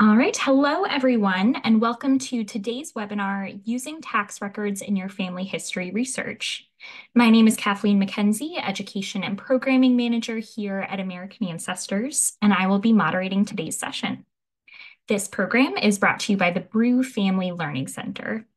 All right, hello everyone, and welcome to today's webinar, Using Tax Records in Your Family History Research. My name is Kathleen McKenzie, Education and Programming Manager here at American Ancestors, and I will be moderating today's session. This program is brought to you by the Brue Family Learning Center.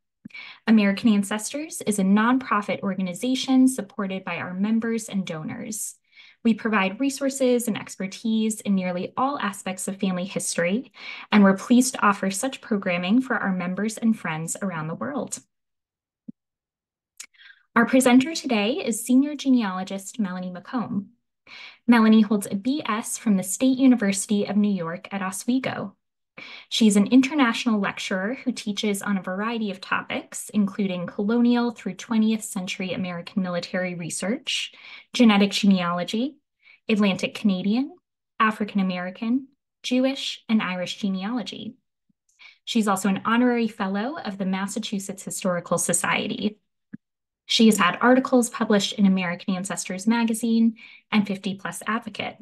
American Ancestors is a nonprofit organization supported by our members and donors. We provide resources and expertise in nearly all aspects of family history, and we're pleased to offer such programming for our members and friends around the world. Our presenter today is senior genealogist Melanie McComb. Melanie holds a BS from the State University of New York at Oswego. She's an international lecturer who teaches on a variety of topics, including colonial through 20th century American military research, genetic genealogy, Atlantic Canadian, African American, Jewish, and Irish genealogy. She's also an honorary fellow of the Massachusetts Historical Society. She has had articles published in American Ancestors Magazine and 50 Plus Advocate.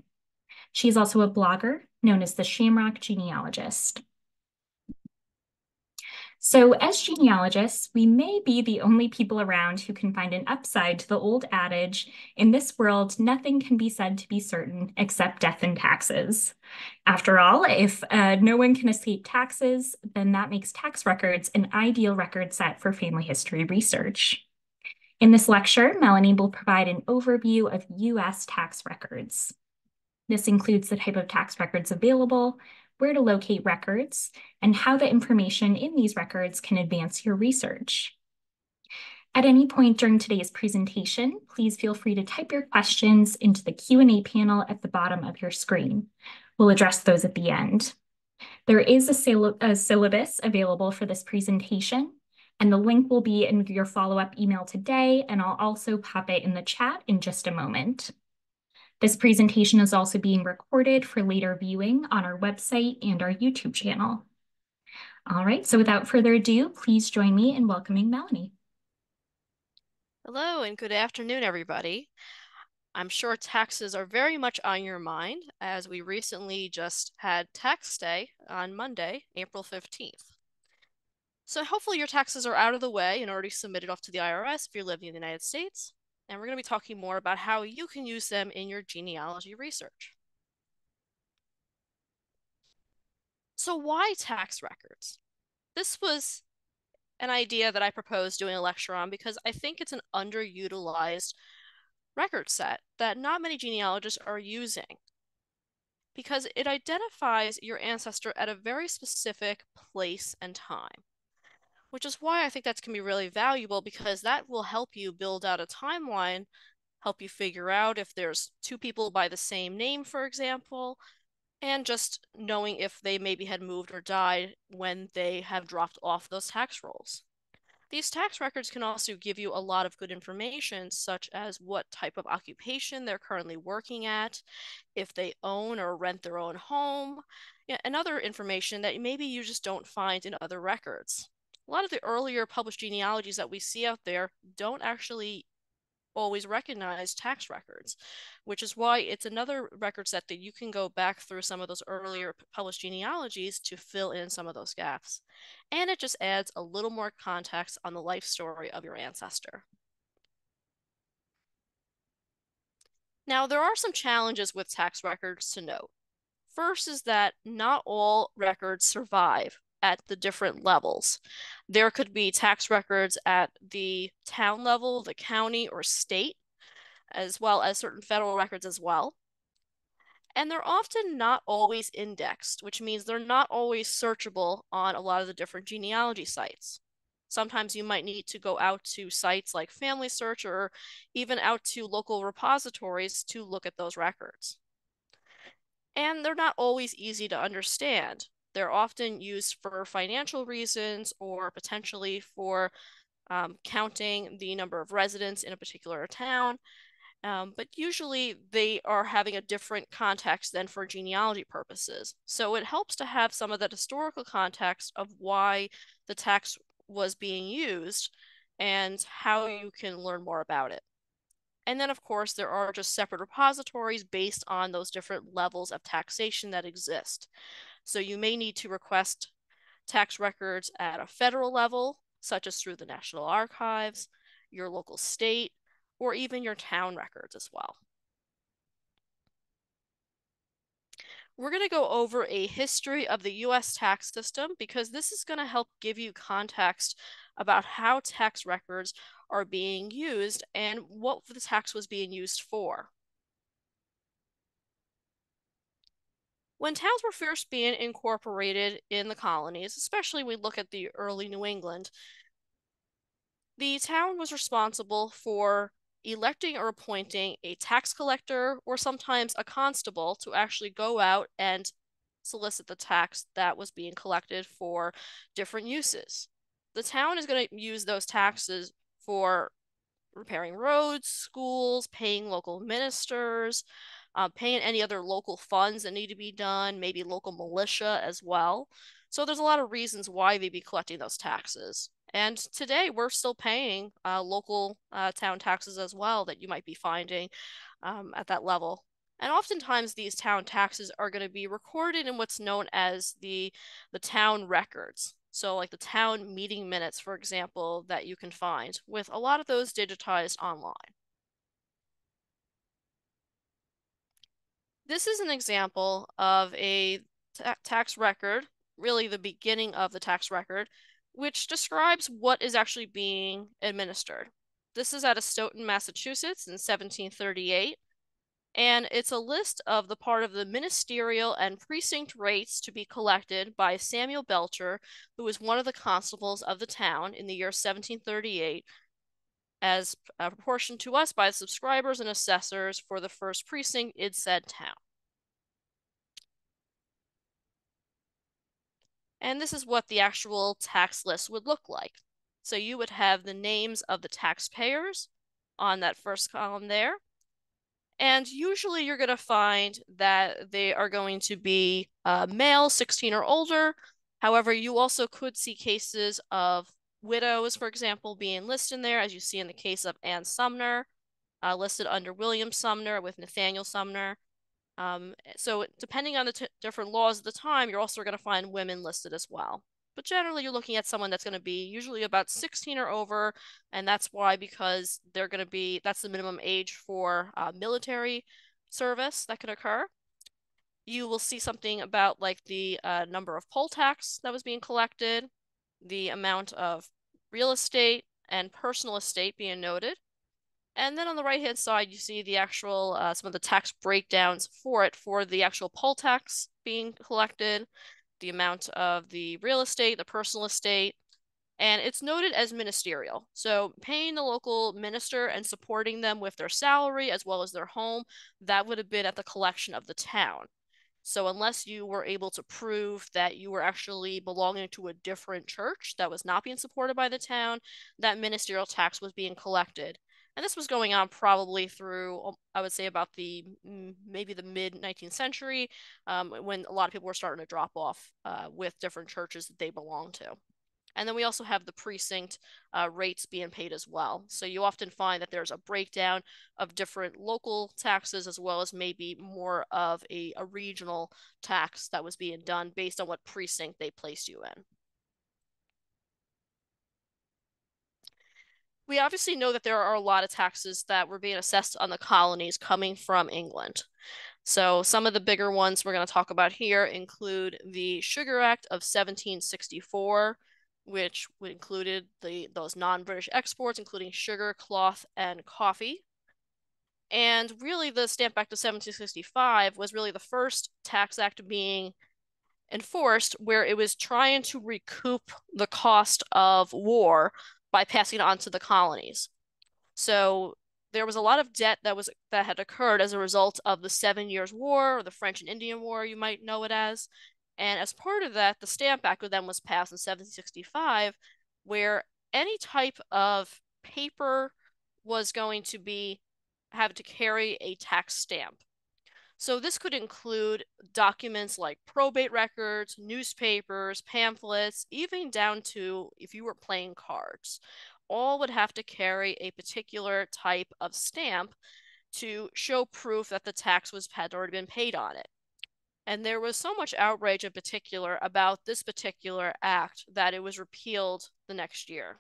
She is also a blogger known as the Shamrock Genealogist. So as genealogists, we may be the only people around who can find an upside to the old adage, in this world, nothing can be said to be certain except death and taxes. After all, if uh, no one can escape taxes, then that makes tax records an ideal record set for family history research. In this lecture, Melanie will provide an overview of U.S. tax records. This includes the type of tax records available, where to locate records, and how the information in these records can advance your research. At any point during today's presentation, please feel free to type your questions into the Q&A panel at the bottom of your screen. We'll address those at the end. There is a, a syllabus available for this presentation, and the link will be in your follow-up email today, and I'll also pop it in the chat in just a moment. This presentation is also being recorded for later viewing on our website and our YouTube channel. All right, so without further ado, please join me in welcoming Melanie. Hello and good afternoon, everybody. I'm sure taxes are very much on your mind as we recently just had tax day on Monday, April 15th. So hopefully your taxes are out of the way and already submitted off to the IRS if you're living in the United States and we're going to be talking more about how you can use them in your genealogy research. So why tax records? This was an idea that I proposed doing a lecture on because I think it's an underutilized record set that not many genealogists are using because it identifies your ancestor at a very specific place and time which is why I think that's to be really valuable because that will help you build out a timeline, help you figure out if there's two people by the same name, for example, and just knowing if they maybe had moved or died when they have dropped off those tax rolls. These tax records can also give you a lot of good information, such as what type of occupation they're currently working at, if they own or rent their own home, and other information that maybe you just don't find in other records a lot of the earlier published genealogies that we see out there don't actually always recognize tax records, which is why it's another record set that you can go back through some of those earlier published genealogies to fill in some of those gaps. And it just adds a little more context on the life story of your ancestor. Now, there are some challenges with tax records to note. First is that not all records survive at the different levels. There could be tax records at the town level, the county, or state, as well as certain federal records as well. And they're often not always indexed, which means they're not always searchable on a lot of the different genealogy sites. Sometimes you might need to go out to sites like Family Search or even out to local repositories to look at those records. And they're not always easy to understand. They're often used for financial reasons or potentially for um, counting the number of residents in a particular town. Um, but usually they are having a different context than for genealogy purposes. So it helps to have some of that historical context of why the tax was being used and how you can learn more about it. And then, of course, there are just separate repositories based on those different levels of taxation that exist. So you may need to request tax records at a federal level, such as through the National Archives, your local state, or even your town records as well. We're going to go over a history of the US tax system because this is going to help give you context about how tax records are being used and what the tax was being used for. When towns were first being incorporated in the colonies, especially we look at the early New England, the town was responsible for electing or appointing a tax collector or sometimes a constable to actually go out and solicit the tax that was being collected for different uses. The town is going to use those taxes for repairing roads, schools, paying local ministers, uh, paying any other local funds that need to be done, maybe local militia as well. So there's a lot of reasons why they'd be collecting those taxes. And today we're still paying uh, local uh, town taxes as well that you might be finding um, at that level. And oftentimes these town taxes are going to be recorded in what's known as the the town records. So like the town meeting minutes, for example, that you can find with a lot of those digitized online. This is an example of a ta tax record, really the beginning of the tax record, which describes what is actually being administered. This is out of Stoughton, Massachusetts in 1738, and it's a list of the part of the ministerial and precinct rates to be collected by Samuel Belcher, who was one of the constables of the town in the year 1738, as a proportion to us by the subscribers and assessors for the first precinct in said town. And this is what the actual tax list would look like. So you would have the names of the taxpayers on that first column there. And usually you're going to find that they are going to be uh, male, 16 or older. However, you also could see cases of widows, for example, being listed there, as you see in the case of Anne Sumner, uh, listed under William Sumner with Nathaniel Sumner. Um, so depending on the different laws at the time, you're also going to find women listed as well. But generally, you're looking at someone that's going to be usually about 16 or over, and that's why because they're going to be that's the minimum age for uh, military service that could occur. You will see something about like the uh, number of poll tax that was being collected, the amount of real estate and personal estate being noted, and then on the right hand side, you see the actual, uh, some of the tax breakdowns for it, for the actual poll tax being collected, the amount of the real estate, the personal estate, and it's noted as ministerial. So paying the local minister and supporting them with their salary as well as their home, that would have been at the collection of the town. So unless you were able to prove that you were actually belonging to a different church that was not being supported by the town, that ministerial tax was being collected. And this was going on probably through, um, I would say, about the maybe the mid 19th century, um, when a lot of people were starting to drop off uh, with different churches that they belonged to. And then we also have the precinct uh, rates being paid as well. So you often find that there's a breakdown of different local taxes as well as maybe more of a, a regional tax that was being done based on what precinct they placed you in. we obviously know that there are a lot of taxes that were being assessed on the colonies coming from England. So some of the bigger ones we're going to talk about here include the Sugar Act of 1764, which included the those non-British exports, including sugar, cloth, and coffee. And really, the Stamp Act of 1765 was really the first tax act being enforced where it was trying to recoup the cost of war by passing it on to the colonies. So there was a lot of debt that was that had occurred as a result of the Seven Years' War or the French and Indian War, you might know it as. And as part of that, the Stamp Act then was passed in 1765, where any type of paper was going to be have to carry a tax stamp. So this could include documents like probate records, newspapers, pamphlets, even down to if you were playing cards. all would have to carry a particular type of stamp to show proof that the tax was had already been paid on it. And there was so much outrage in particular about this particular act that it was repealed the next year.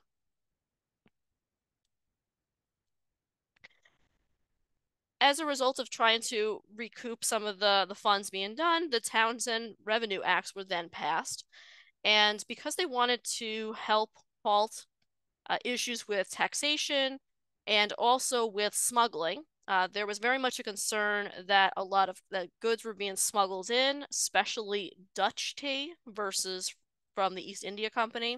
As a result of trying to recoup some of the, the funds being done, the Townshend Revenue Acts were then passed. And because they wanted to help halt uh, issues with taxation and also with smuggling, uh, there was very much a concern that a lot of the goods were being smuggled in, especially Dutch tea versus from the East India Company.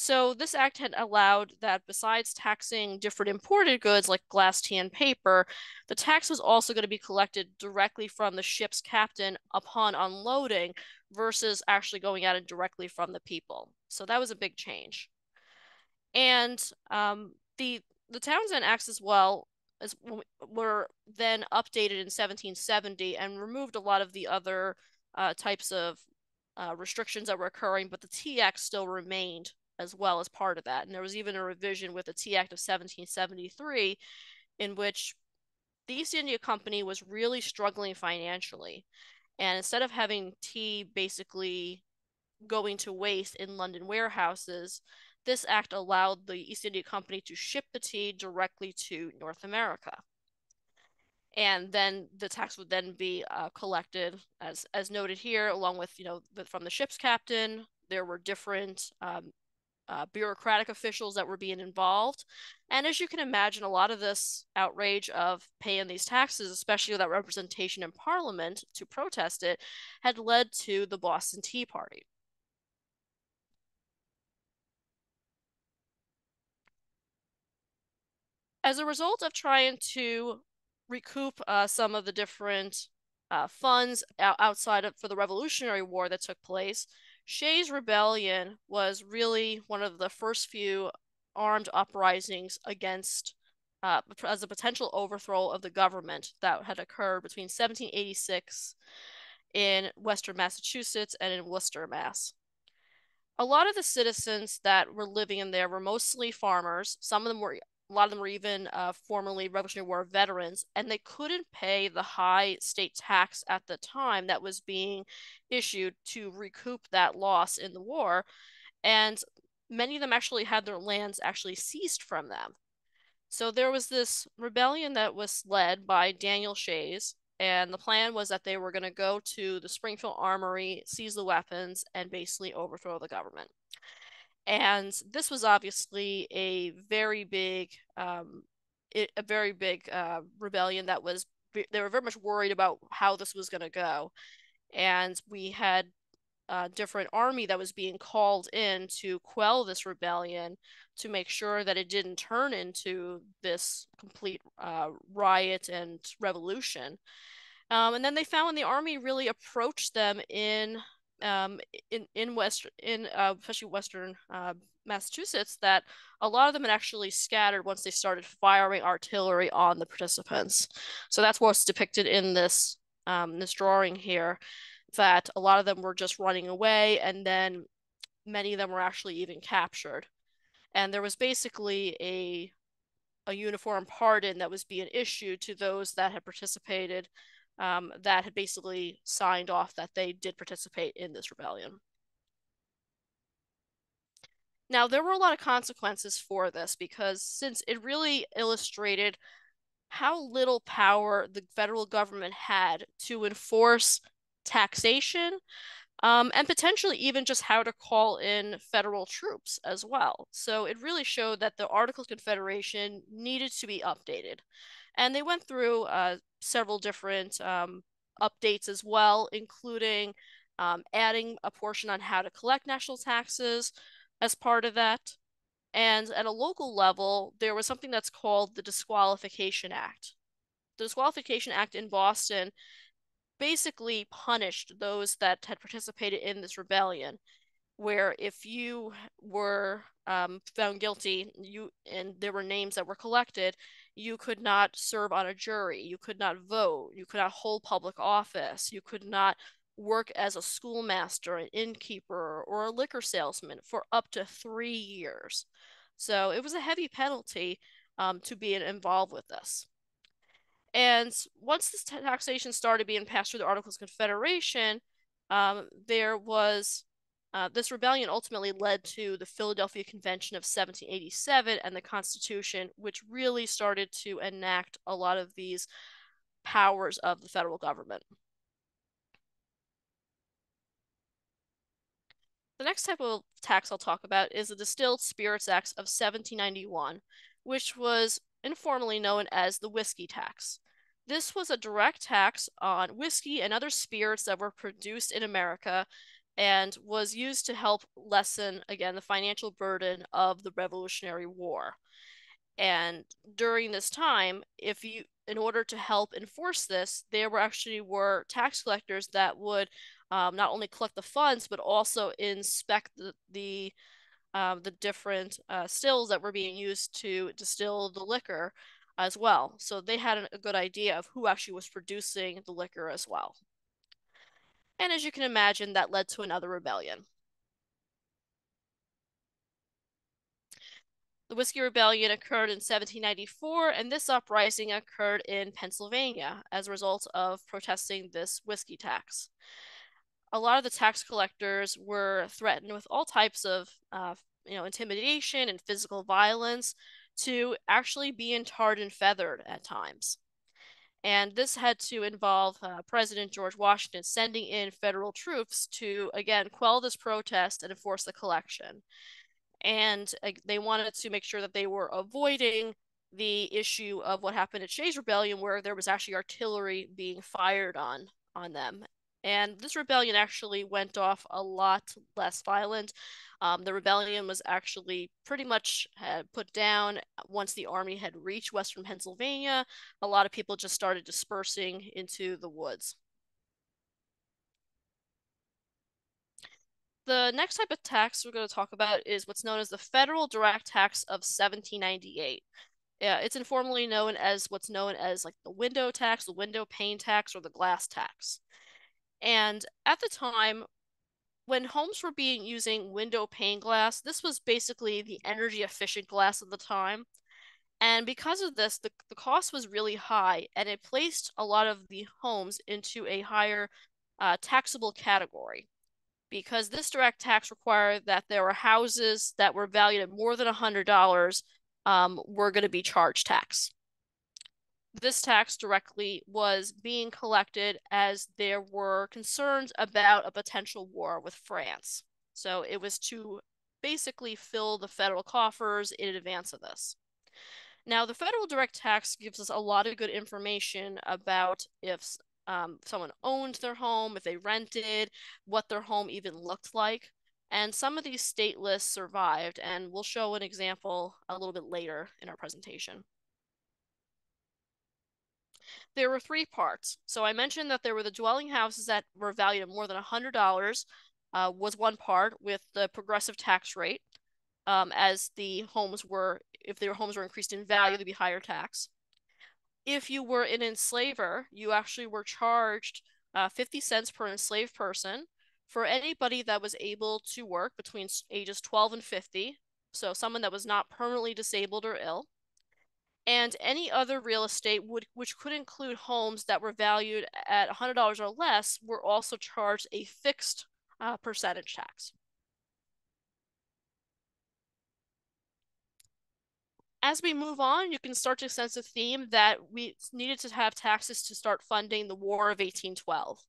So this act had allowed that besides taxing different imported goods like glass, tea, and paper, the tax was also going to be collected directly from the ship's captain upon unloading versus actually going at it directly from the people. So that was a big change. And um, the the Townshend Acts as well as were then updated in 1770 and removed a lot of the other uh, types of uh, restrictions that were occurring, but the Tea Act still remained as well as part of that. And there was even a revision with the Tea Act of 1773 in which the East India Company was really struggling financially. And instead of having tea basically going to waste in London warehouses, this act allowed the East India Company to ship the tea directly to North America. And then the tax would then be uh, collected, as as noted here, along with you know the, from the ship's captain. There were different um, uh, bureaucratic officials that were being involved. And as you can imagine, a lot of this outrage of paying these taxes, especially without representation in Parliament to protest it, had led to the Boston Tea Party. As a result of trying to recoup uh, some of the different uh, funds outside of for the Revolutionary War that took place, Shays Rebellion was really one of the first few armed uprisings against uh, as a potential overthrow of the government that had occurred between 1786 in Western Massachusetts and in Worcester, Mass. A lot of the citizens that were living in there were mostly farmers. Some of them were a lot of them were even uh, formerly Revolutionary War veterans, and they couldn't pay the high state tax at the time that was being issued to recoup that loss in the war. And many of them actually had their lands actually seized from them. So there was this rebellion that was led by Daniel Shays, and the plan was that they were going to go to the Springfield Armory, seize the weapons, and basically overthrow the government. And this was obviously a very big, um, a very big uh, rebellion that was, they were very much worried about how this was going to go. And we had a different army that was being called in to quell this rebellion to make sure that it didn't turn into this complete uh, riot and revolution. Um, and then they found when the army really approached them in um, in in west in uh, especially western uh, Massachusetts that a lot of them had actually scattered once they started firing artillery on the participants. So that's what's depicted in this um, this drawing here. That a lot of them were just running away, and then many of them were actually even captured. And there was basically a a uniform pardon that was being issued to those that had participated um, that had basically signed off that they did participate in this rebellion. Now, there were a lot of consequences for this because since it really illustrated how little power the federal government had to enforce taxation um, and potentially even just how to call in federal troops as well. So it really showed that the Articles of Confederation needed to be updated. And they went through uh, several different um, updates as well, including um, adding a portion on how to collect national taxes as part of that. And at a local level, there was something that's called the Disqualification Act. The Disqualification Act in Boston basically punished those that had participated in this rebellion where if you were um, found guilty you and there were names that were collected you could not serve on a jury you could not vote you could not hold public office you could not work as a schoolmaster an innkeeper or a liquor salesman for up to three years So it was a heavy penalty um, to be involved with this. And once this taxation started being passed through the Articles of Confederation, um, there was uh, this rebellion ultimately led to the Philadelphia Convention of 1787 and the Constitution, which really started to enact a lot of these powers of the federal government. The next type of tax I'll talk about is the Distilled Spirits Act of 1791, which was informally known as the whiskey tax. This was a direct tax on whiskey and other spirits that were produced in America and was used to help lessen, again, the financial burden of the Revolutionary War. And during this time, if you, in order to help enforce this, there were actually were tax collectors that would um, not only collect the funds but also inspect the the, um, the different uh, stills that were being used to distill the liquor as well. So they had a good idea of who actually was producing the liquor as well. And as you can imagine, that led to another rebellion. The Whiskey Rebellion occurred in 1794, and this uprising occurred in Pennsylvania as a result of protesting this whiskey tax. A lot of the tax collectors were threatened with all types of, uh, you know, intimidation and physical violence to actually being tarred and feathered at times. And this had to involve uh, President George Washington sending in federal troops to, again, quell this protest and enforce the collection. And uh, they wanted to make sure that they were avoiding the issue of what happened at Shays Rebellion, where there was actually artillery being fired on on them. And this rebellion actually went off a lot less violent. Um, the rebellion was actually pretty much put down once the army had reached western Pennsylvania. A lot of people just started dispersing into the woods. The next type of tax we're going to talk about is what's known as the Federal Direct Tax of 1798. Yeah, it's informally known as what's known as like the window tax, the window pane tax, or the glass tax. And at the time, when homes were being using window pane glass, this was basically the energy efficient glass of the time. And because of this, the, the cost was really high, and it placed a lot of the homes into a higher uh, taxable category. Because this direct tax required that there were houses that were valued at more than $100 um, were going to be charged tax this tax directly was being collected as there were concerns about a potential war with France. So it was to basically fill the federal coffers in advance of this. Now, the federal direct tax gives us a lot of good information about if um, someone owned their home, if they rented, what their home even looked like. And some of these state lists survived, and we'll show an example a little bit later in our presentation there were three parts. So I mentioned that there were the dwelling houses that were valued at more than $100 uh, was one part with the progressive tax rate. Um, as the homes were, if their homes were increased in value, there'd be higher tax. If you were an enslaver, you actually were charged uh, 50 cents per enslaved person for anybody that was able to work between ages 12 and 50. So someone that was not permanently disabled or ill and any other real estate would which could include homes that were valued at $100 or less were also charged a fixed uh, percentage tax. As we move on, you can start to sense a theme that we needed to have taxes to start funding the War of 1812.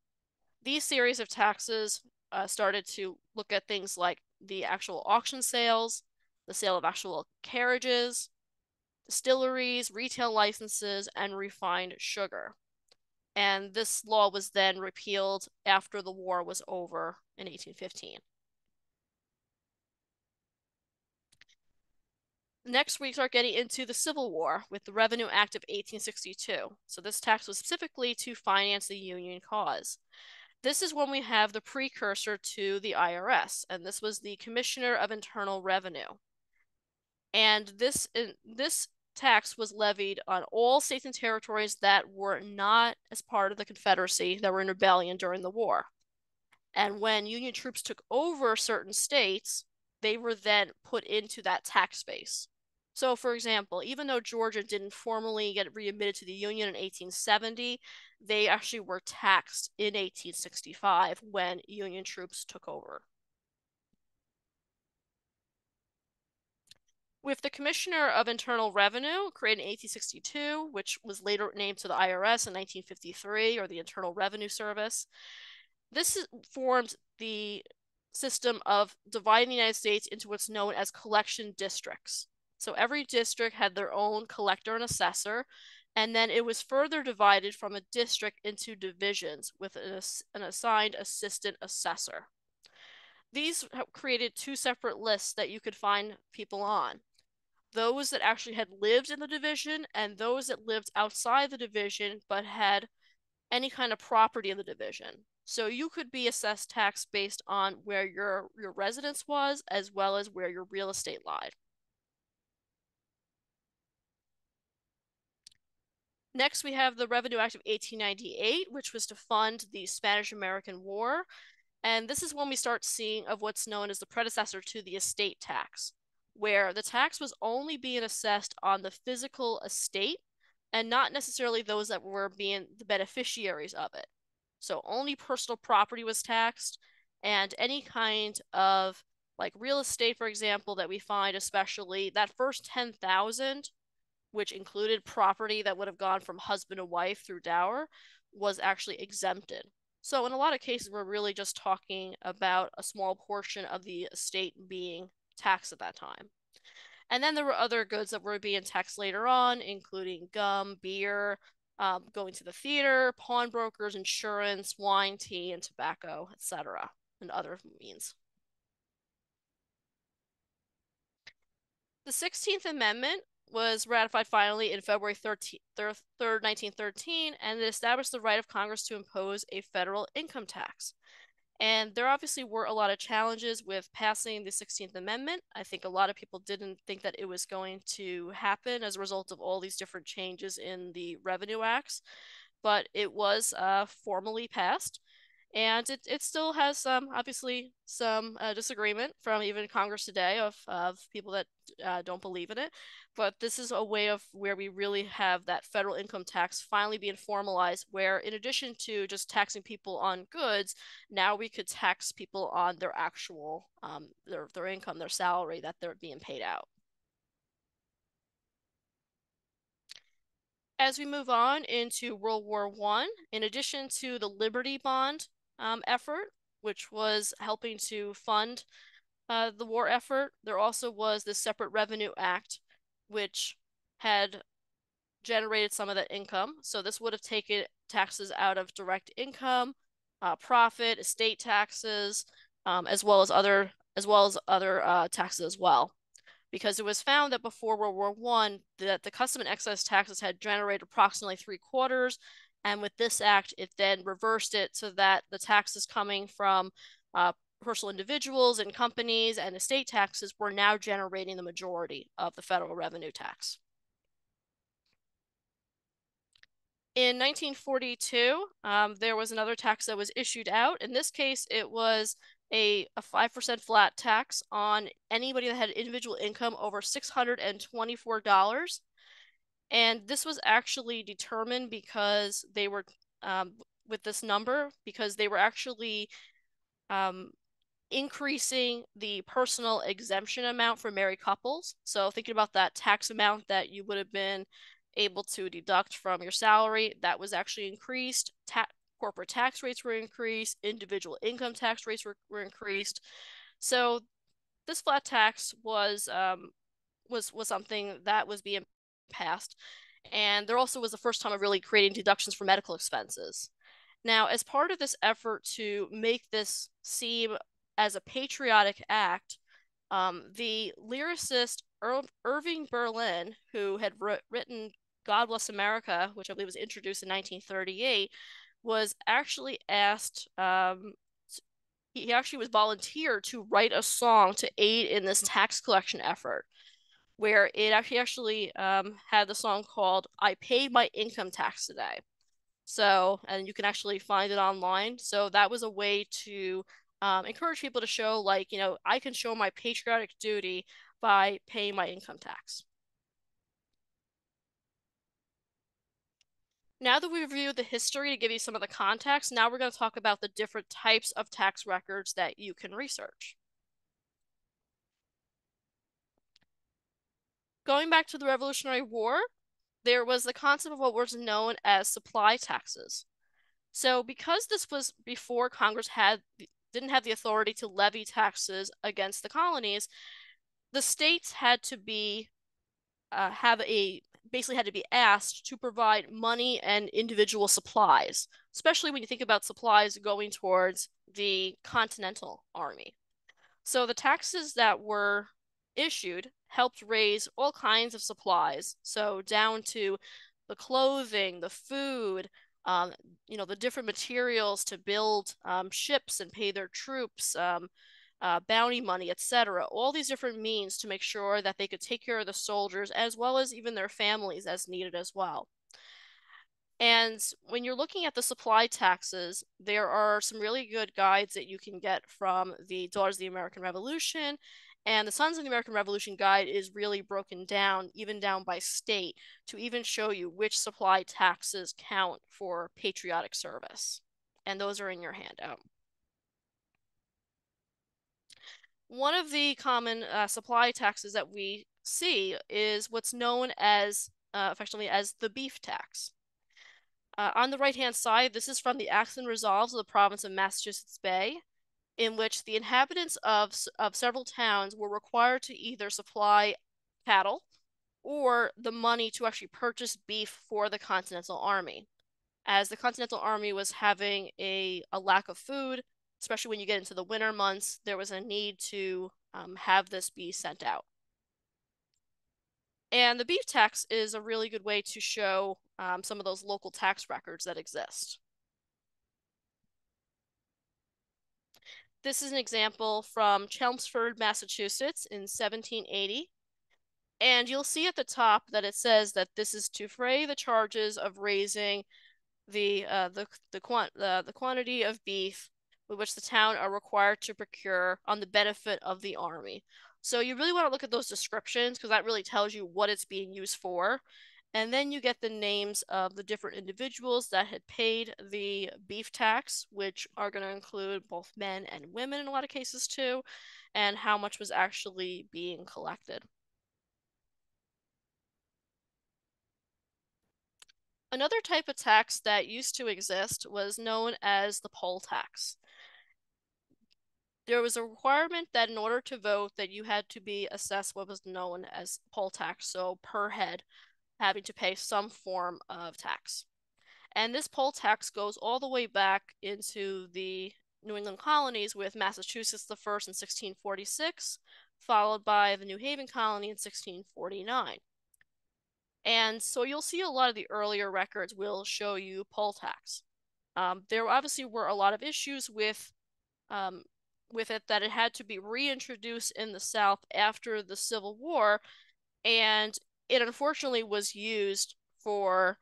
These series of taxes uh, started to look at things like the actual auction sales, the sale of actual carriages, distilleries, retail licenses, and refined sugar. And this law was then repealed after the war was over in 1815. Next, we start getting into the Civil War with the Revenue Act of 1862. So this tax was specifically to finance the Union cause. This is when we have the precursor to the IRS, and this was the Commissioner of Internal Revenue. And this in this tax was levied on all states and territories that were not as part of the Confederacy that were in rebellion during the war. And when Union troops took over certain states, they were then put into that tax base. So, for example, even though Georgia didn't formally get readmitted to the Union in 1870, they actually were taxed in 1865 when Union troops took over. With the Commissioner of Internal Revenue created in 1862, which was later named to the IRS in 1953, or the Internal Revenue Service, this formed the system of dividing the United States into what's known as collection districts. So every district had their own collector and assessor, and then it was further divided from a district into divisions with an, an assigned assistant assessor. These created two separate lists that you could find people on those that actually had lived in the division and those that lived outside the division but had any kind of property in the division. So you could be assessed tax based on where your your residence was as well as where your real estate lied. Next, we have the Revenue Act of 1898, which was to fund the Spanish American War. And this is when we start seeing of what's known as the predecessor to the estate tax where the tax was only being assessed on the physical estate and not necessarily those that were being the beneficiaries of it. So only personal property was taxed and any kind of like real estate for example that we find especially that first 10,000 which included property that would have gone from husband to wife through dower was actually exempted. So in a lot of cases we're really just talking about a small portion of the estate being taxed at that time. And then there were other goods that were being taxed later on, including gum, beer, um, going to the theater, pawnbrokers, insurance, wine, tea, and tobacco, etc., and other means. The 16th Amendment was ratified finally in February 13, 3rd, 1913, and it established the right of Congress to impose a federal income tax. And there obviously were a lot of challenges with passing the 16th Amendment. I think a lot of people didn't think that it was going to happen as a result of all these different changes in the Revenue Acts, but it was uh, formally passed and it, it still has some obviously some uh, disagreement from even congress today of, of people that uh, don't believe in it. But this is a way of where we really have that federal income tax finally being formalized where in addition to just taxing people on goods now we could tax people on their actual um, their, their income their salary that they're being paid out. As we move on into World War One, in addition to the Liberty Bond um, effort, which was helping to fund uh, the war effort. There also was the Separate Revenue Act, which had generated some of that income. So this would have taken taxes out of direct income, uh, profit, estate taxes, um, as well as other as well as other uh, taxes as well. Because it was found that before World War One, that the custom and excise taxes had generated approximately three quarters and with this act, it then reversed it so that the taxes coming from uh, personal individuals and companies and estate taxes were now generating the majority of the federal revenue tax. In 1942, um, there was another tax that was issued out. In this case, it was a, a 5% flat tax on anybody that had individual income over $624 and this was actually determined because they were um, with this number because they were actually um, increasing the personal exemption amount for married couples. So thinking about that tax amount that you would have been able to deduct from your salary, that was actually increased. Ta- corporate tax rates were increased. Individual income tax rates were, were increased. So this flat tax was um, was was something that was being passed. And there also was the first time of really creating deductions for medical expenses. Now, as part of this effort to make this seem as a patriotic act, um, the lyricist Ir- Irving Berlin, who had written God Bless America, which I believe was introduced in 1938, was actually asked, um, he actually was volunteered to write a song to aid in this tax collection effort where it actually actually um, had the song called "I Paid My Income Tax Today." So, and you can actually find it online. So that was a way to um, encourage people to show, like, you know, I can show my patriotic duty by paying my income tax. Now that we've reviewed the history to give you some of the context, now we're going to talk about the different types of tax records that you can research. Going back to the Revolutionary War, there was the concept of what was known as supply taxes. So because this was before Congress had didn't have the authority to levy taxes against the colonies, the states had to be uh, have a basically had to be asked to provide money and individual supplies, especially when you think about supplies going towards the Continental Army. So the taxes that were issued helped raise all kinds of supplies. So down to the clothing, the food, um, you know, the different materials to build um, ships and pay their troops, um, uh, bounty money, etc. All these different means to make sure that they could take care of the soldiers as well as even their families as needed as well. And when you're looking at the supply taxes, there are some really good guides that you can get from the Daughters of the American Revolution. And the Sons of the American Revolution guide is really broken down, even down by state, to even show you which supply taxes count for patriotic service. And those are in your handout. one of the common uh, supply taxes that we see is what's known as uh, affectionately as the beef tax. Uh, on the right hand side, this is from the Acts and Resolves of the province of Massachusetts Bay, in which the inhabitants of, of several towns were required to either supply cattle or the money to actually purchase beef for the Continental Army. As the Continental Army was having a, a lack of food, especially when you get into the winter months, there was a need to um, have this be sent out. And the beef tax is a really good way to show um, some of those local tax records that exist. This is an example from Chelmsford, Massachusetts in 1780. And you'll see at the top that it says that this is to fray the charges of raising the uh, the the, quant- uh, the quantity of beef with which the town are required to procure on the benefit of the army. So you really want to look at those descriptions because that really tells you what it's being used for. And then you get the names of the different individuals that had paid the beef tax, which are going to include both men and women in a lot of cases too, and how much was actually being collected. Another type of tax that used to exist was known as the poll tax there was a requirement that in order to vote that you had to be assessed what was known as poll tax so per head having to pay some form of tax. And this poll tax goes all the way back into the new england colonies with massachusetts the first in 1646 followed by the new haven colony in 1649 and so you'll see a lot of the earlier records will show you poll tax. Um, there obviously were a lot of issues with um, with it that it had to be reintroduced in the South after the Civil War, and it unfortunately was used for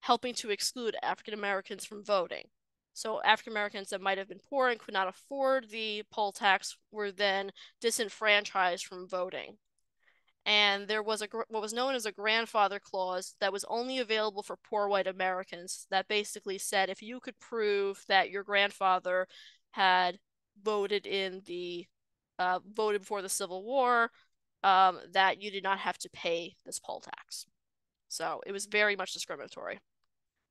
helping to exclude African Americans from voting. So African Americans that might have been poor and could not afford the poll tax were then disenfranchised from voting. And there was a what was known as a grandfather clause that was only available for poor white Americans that basically said if you could prove that your grandfather had voted in the uh, voted before the Civil War um, that you did not have to pay this poll tax. So it was very much discriminatory.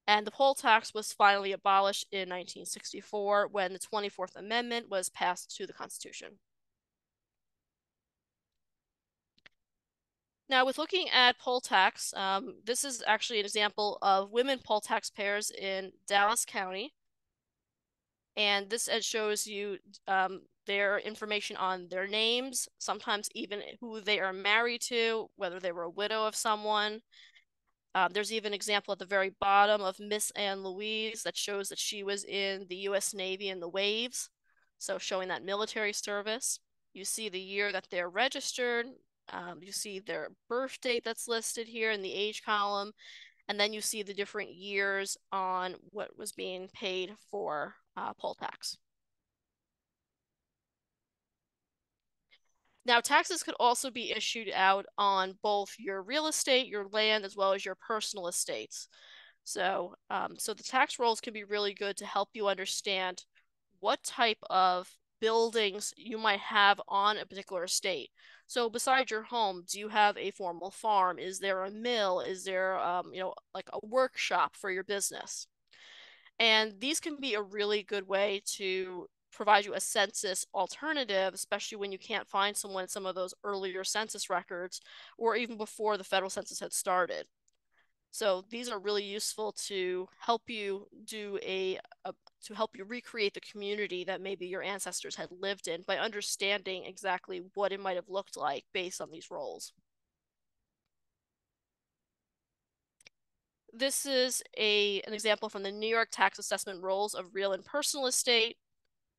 And the poll tax was finally abolished in 1964 when the 24th Amendment was passed to the Constitution. Now, with looking at poll tax, um, this is actually an example of women poll taxpayers in Dallas County and this shows you um, their information on their names, sometimes even who they are married to, whether they were a widow of someone. Um, there's even an example at the very bottom of Miss Anne Louise that shows that she was in the U.S. Navy in the Waves, so showing that military service. You see the year that they're registered. Um, you see their birth date that's listed here in the age column, and then you see the different years on what was being paid for uh, poll tax. Now, taxes could also be issued out on both your real estate, your land, as well as your personal estates. So, um, so the tax rolls can be really good to help you understand what type of buildings you might have on a particular estate. So, beside your home, do you have a formal farm? Is there a mill? Is there, um, you know, like a workshop for your business? And these can be a really good way to provide you a census alternative, especially when you can't find someone in some of those earlier census records or even before the federal census had started. So these are really useful to help you do a, a, to help you recreate the community that maybe your ancestors had lived in by understanding exactly what it might have looked like based on these rolls. This is a an example from the New York tax assessment rolls of real and personal estate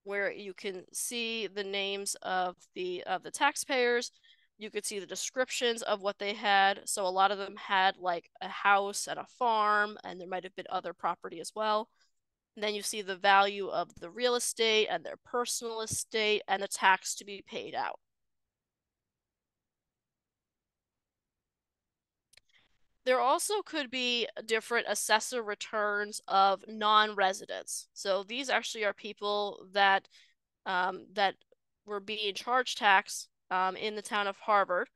where you can see the names of the of the taxpayers. You could see the descriptions of what they had. So a lot of them had like a house and a farm, and there might have been other property as well. And then you see the value of the real estate and their personal estate and the tax to be paid out. There also could be different assessor returns of non-residents. So these actually are people that um, that were being charged tax um, in the town of Harvard,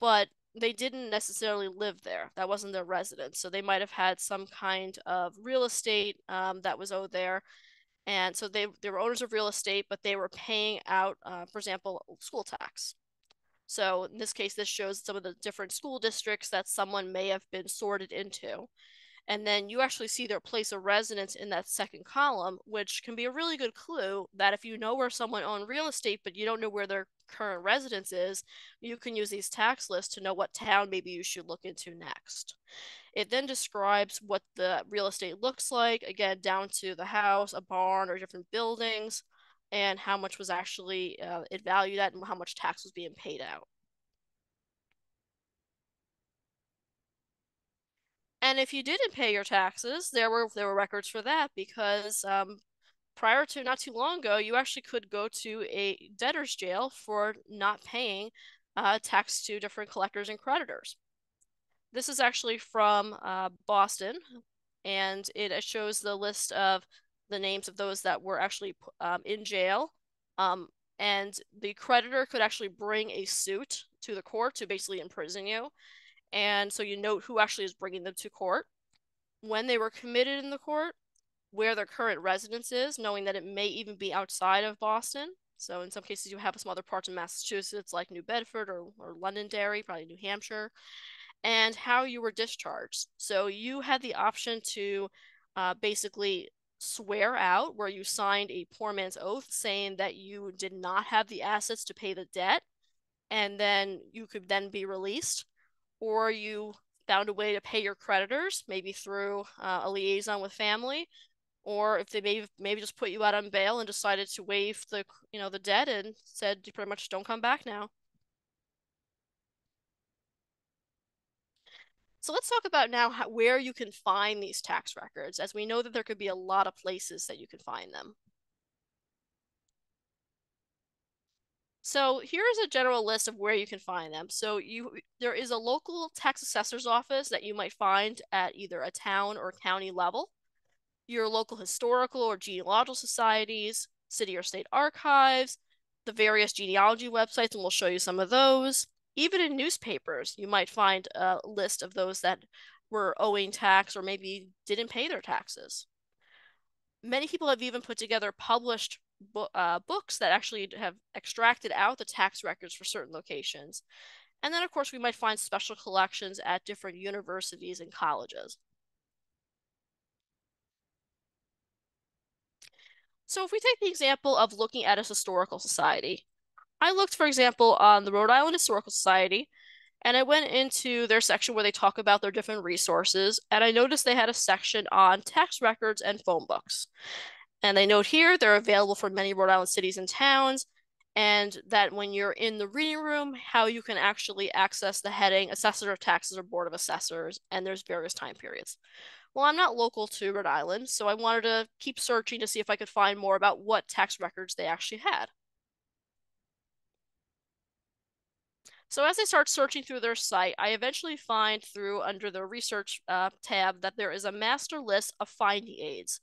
but they didn't necessarily live there. That wasn't their residence. So they might have had some kind of real estate um, that was owed there. And so they, they were owners of real estate, but they were paying out, uh, for example, school tax. So in this case, this shows some of the different school districts that someone may have been sorted into. And then you actually see their place of residence in that second column, which can be a really good clue that if you know where someone owned real estate, but you don't know where their current residence is, you can use these tax lists to know what town maybe you should look into next. It then describes what the real estate looks like, again, down to the house, a barn, or different buildings and how much was actually uh, it valued at and how much tax was being paid out. And if you didn't pay your taxes, there were there were records for that because um, prior to not too long ago, you actually could go to a debtor's jail for not paying uh, tax to different collectors and creditors. This is actually from uh, Boston, and it shows the list of the names of those that were actually um, in jail. Um, and the creditor could actually bring a suit to the court to basically imprison you. And so you note who actually is bringing them to court, when they were committed in the court, where their current residence is, knowing that it may even be outside of Boston. So in some cases, you have some other parts of Massachusetts, like New Bedford or, or Londonderry, probably New Hampshire, and how you were discharged. So you had the option to uh, basically swear out where you signed a poor man's oath saying that you did not have the assets to pay the debt and then you could then be released or you found a way to pay your creditors maybe through uh, a liaison with family or if they maybe maybe just put you out on bail and decided to waive the you know the debt and said you pretty much don't come back now So let's talk about now how, where you can find these tax records, as we know that there could be a lot of places that you can find them. So here's a general list of where you can find them. So you there is a local tax assessor's office that you might find at either a town or county level, your local historical or genealogical societies, city or state archives, the various genealogy websites, and we'll show you some of those, even in newspapers, you might find a list of those that were owing tax or maybe didn't pay their taxes. Many people have even put together published bo uh, books that actually have extracted out the tax records for certain locations. And then, of course, we might find special collections at different universities and colleges. So if we take the example of looking at a historical society, I looked, for example, on the Rhode Island Historical Society, and I went into their section where they talk about their different resources, and I noticed they had a section on tax records and phone books. And they note here they're available for many Rhode Island cities and towns, and that when you're in the reading room, how you can actually access the heading Assessor of Taxes or Board of Assessors, and there's various time periods. Well, I'm not local to Rhode Island, so I wanted to keep searching to see if I could find more about what tax records they actually had. So as I start searching through their site, I eventually find through under the research uh, tab that there is a master list of finding aids.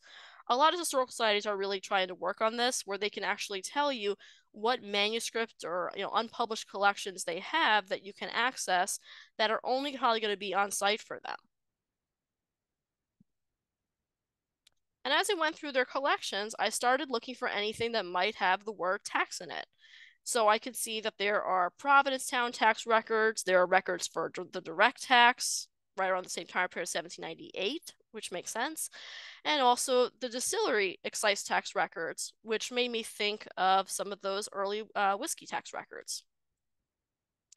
A lot of historical societies are really trying to work on this, where they can actually tell you what manuscripts or you know unpublished collections they have that you can access that are only probably going to be on site for them. And as I went through their collections, I started looking for anything that might have the word tax in it. So I can see that there are Provincetown tax records, there are records for the direct tax, right around the same time period, 1798, which makes sense, and also the distillery excise tax records, which made me think of some of those early uh, whiskey tax records.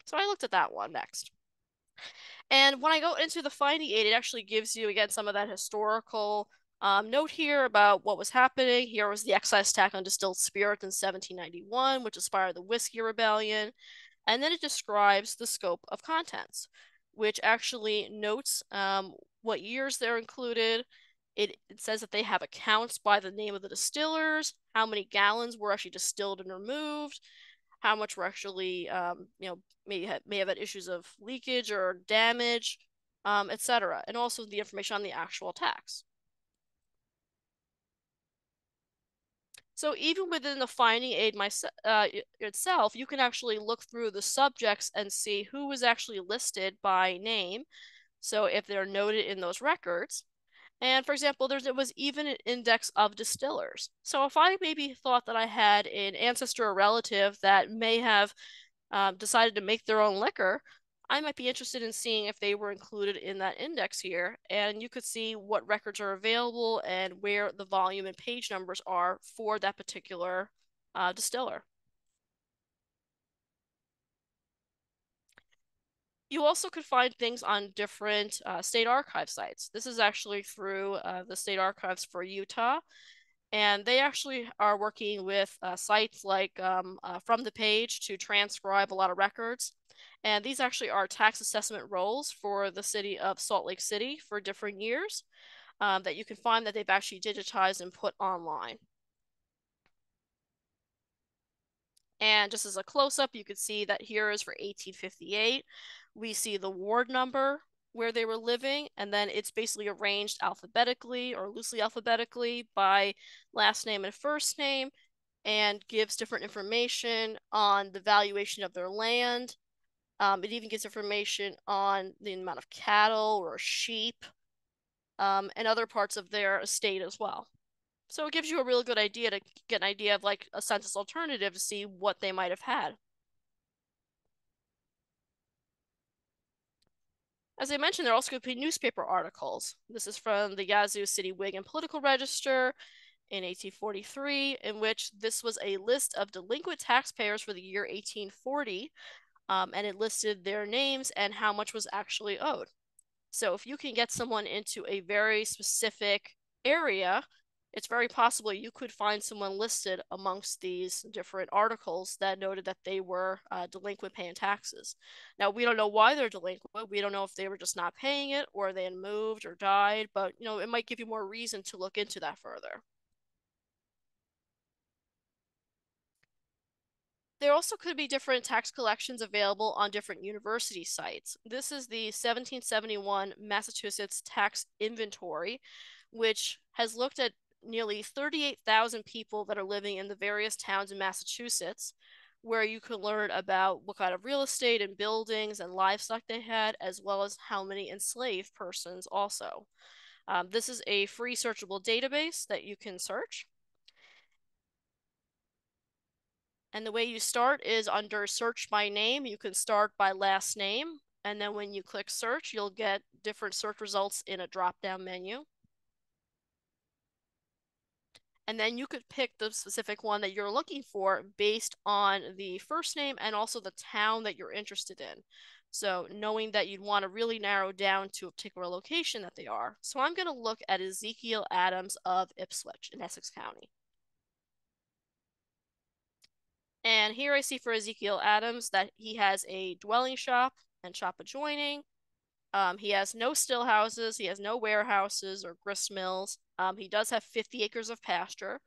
So I looked at that one next. And when I go into the finding aid, it actually gives you, again, some of that historical um, note here about what was happening. Here was the excise tax on distilled spirits in 1791, which inspired the Whiskey Rebellion. And then it describes the scope of contents, which actually notes um, what years they're included. It, it says that they have accounts by the name of the distillers, how many gallons were actually distilled and removed, how much were actually, um, you know, may have, may have had issues of leakage or damage, um, etc. And also the information on the actual tax. So even within the finding aid my, uh, itself, you can actually look through the subjects and see who was actually listed by name. So if they're noted in those records. And for example, there's it was even an index of distillers. So if I maybe thought that I had an ancestor or relative that may have um, decided to make their own liquor, I might be interested in seeing if they were included in that index here. And you could see what records are available and where the volume and page numbers are for that particular uh, distiller. You also could find things on different uh, state archive sites. This is actually through uh, the state archives for Utah. And they actually are working with uh, sites like um, uh, From the Page to transcribe a lot of records. And these actually are tax assessment rolls for the city of Salt Lake City for different years um, that you can find that they've actually digitized and put online. And just as a close-up, you can see that here is for 1858. We see the ward number where they were living, and then it's basically arranged alphabetically or loosely alphabetically by last name and first name, and gives different information on the valuation of their land um, it even gives information on the amount of cattle or sheep um, and other parts of their estate as well. So it gives you a really good idea to get an idea of like a census alternative to see what they might have had. As I mentioned, there also could be newspaper articles. This is from the Yazoo City Whig and Political Register in 1843, in which this was a list of delinquent taxpayers for the year 1840 um, and it listed their names and how much was actually owed. So if you can get someone into a very specific area, it's very possible you could find someone listed amongst these different articles that noted that they were uh, delinquent paying taxes. Now we don't know why they're delinquent. We don't know if they were just not paying it or they had moved or died, but you know it might give you more reason to look into that further. There also could be different tax collections available on different university sites. This is the 1771 Massachusetts Tax Inventory, which has looked at nearly 38,000 people that are living in the various towns in Massachusetts, where you could learn about what kind of real estate and buildings and livestock they had, as well as how many enslaved persons also. Um, this is a free searchable database that you can search. And the way you start is under search by name. You can start by last name. And then when you click search, you'll get different search results in a drop down menu. And then you could pick the specific one that you're looking for based on the first name and also the town that you're interested in. So knowing that you'd want to really narrow down to a particular location that they are. So I'm going to look at Ezekiel Adams of Ipswich in Essex County. And here I see for Ezekiel Adams that he has a dwelling shop and shop adjoining. Um, he has no still houses. He has no warehouses or grist mills. Um, he does have 50 acres of pasture.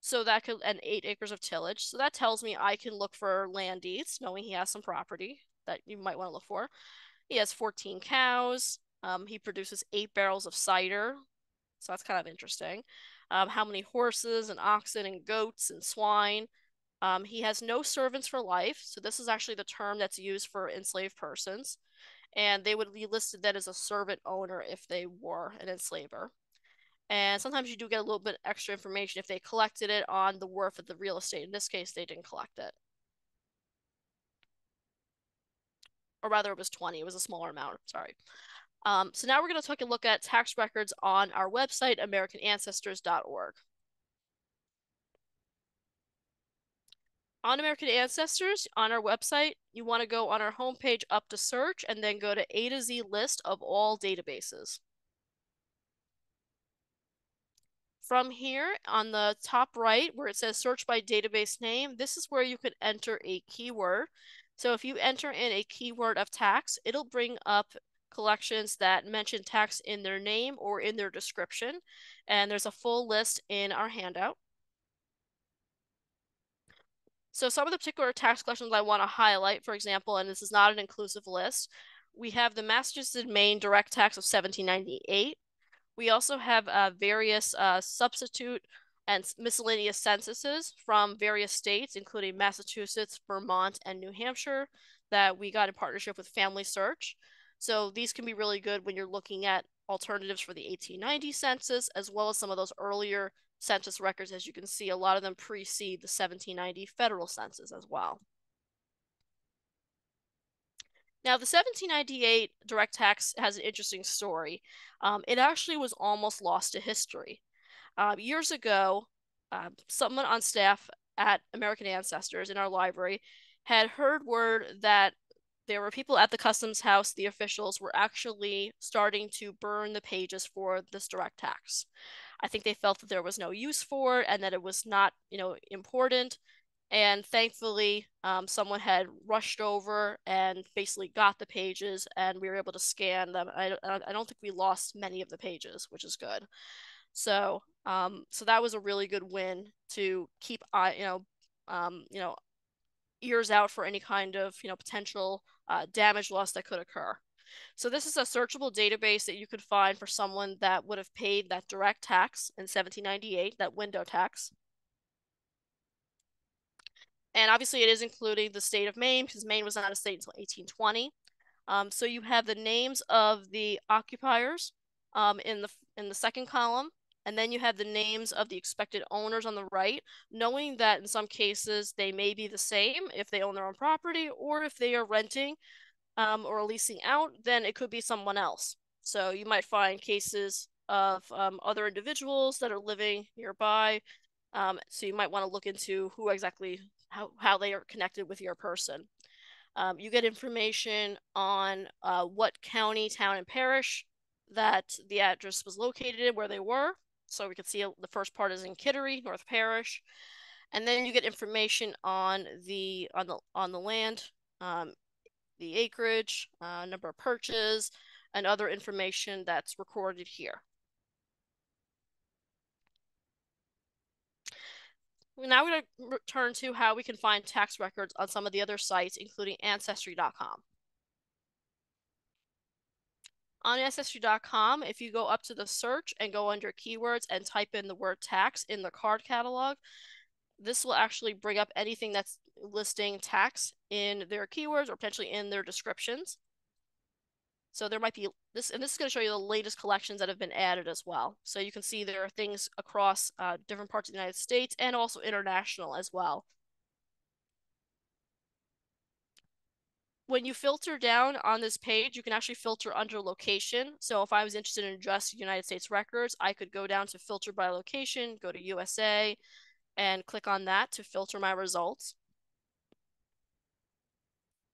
So that could, and eight acres of tillage. So that tells me I can look for land deeds, knowing he has some property. that you might want to look for. He has 14 cows. Um, he produces eight barrels of cider, so that's kind of interesting. Um, how many horses and oxen and goats and swine? Um, he has no servants for life, so this is actually the term that's used for enslaved persons, and they would be listed then as a servant owner if they were an enslaver. And sometimes you do get a little bit extra information if they collected it on the worth of the real estate. In this case, they didn't collect it. Or rather, it was 20. It was a smaller amount. Sorry. Um, so now we're going to take a look at tax records on our website, AmericanAncestors.org. On American Ancestors, on our website, you want to go on our homepage up to search and then go to A to Z list of all databases. From here on the top right where it says search by database name, this is where you can enter a keyword. So if you enter in a keyword of tax, it'll bring up collections that mention tax in their name or in their description. And there's a full list in our handout. So some of the particular tax collections I want to highlight, for example, and this is not an inclusive list, we have the Massachusetts Maine direct tax of 1798. We also have uh, various uh, substitute and miscellaneous censuses from various states, including Massachusetts, Vermont, and New Hampshire, that we got in partnership with Family Search. So these can be really good when you're looking at alternatives for the 1890 census, as well as some of those earlier census records. As you can see, a lot of them precede the 1790 federal census as well. Now, the 1798 direct tax has an interesting story. Um, it actually was almost lost to history. Uh, years ago, uh, someone on staff at American Ancestors in our library had heard word that there were people at the customs house, the officials were actually starting to burn the pages for this direct tax. I think they felt that there was no use for it and that it was not, you know, important. And thankfully um, someone had rushed over and basically got the pages and we were able to scan them. I, I don't think we lost many of the pages which is good. So um, so that was a really good win to keep eye you know um, you know ears out for any kind of you know potential uh, damage loss that could occur. So this is a searchable database that you could find for someone that would have paid that direct tax in 1798 that window tax. And obviously, it is including the state of Maine because Maine was not a state until 1820. Um, so you have the names of the occupiers um, in the in the second column, and then you have the names of the expected owners on the right, knowing that in some cases they may be the same if they own their own property or if they are renting um, or leasing out, then it could be someone else. So you might find cases of um, other individuals that are living nearby. Um, so you might want to look into who exactly how, how they are connected with your person. Um, you get information on uh, what county, town, and parish that the address was located in, where they were. So we can see the first part is in Kittery, North Parish, and then you get information on the on the on the land, um, the acreage, uh, number of perches, and other information that's recorded here. We're now going to return to how we can find tax records on some of the other sites, including Ancestry.com. On Ancestry.com, if you go up to the search and go under keywords and type in the word tax in the card catalog, this will actually bring up anything that's listing tax in their keywords or potentially in their descriptions. So there might be this, and this is going to show you the latest collections that have been added as well. So you can see there are things across uh, different parts of the United States and also international as well. When you filter down on this page, you can actually filter under location. So if I was interested in just United States records, I could go down to filter by location, go to USA, and click on that to filter my results.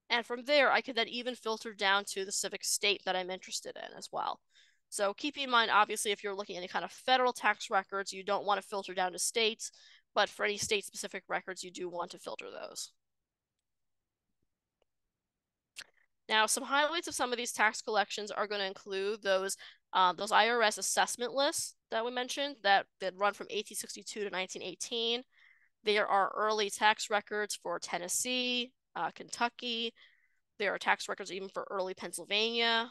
And from there, I could then even filter down to the civic state that I'm interested in as well. So keep in mind, obviously, if you're looking at any kind of federal tax records, you don't want to filter down to states, but for any state specific records, you do want to filter those. Now, some highlights of some of these tax collections are going to include those um, those IRS assessment lists that we mentioned that, that run from 1862 to 1918. There are early tax records for Tennessee, uh, Kentucky. There are tax records even for early Pennsylvania.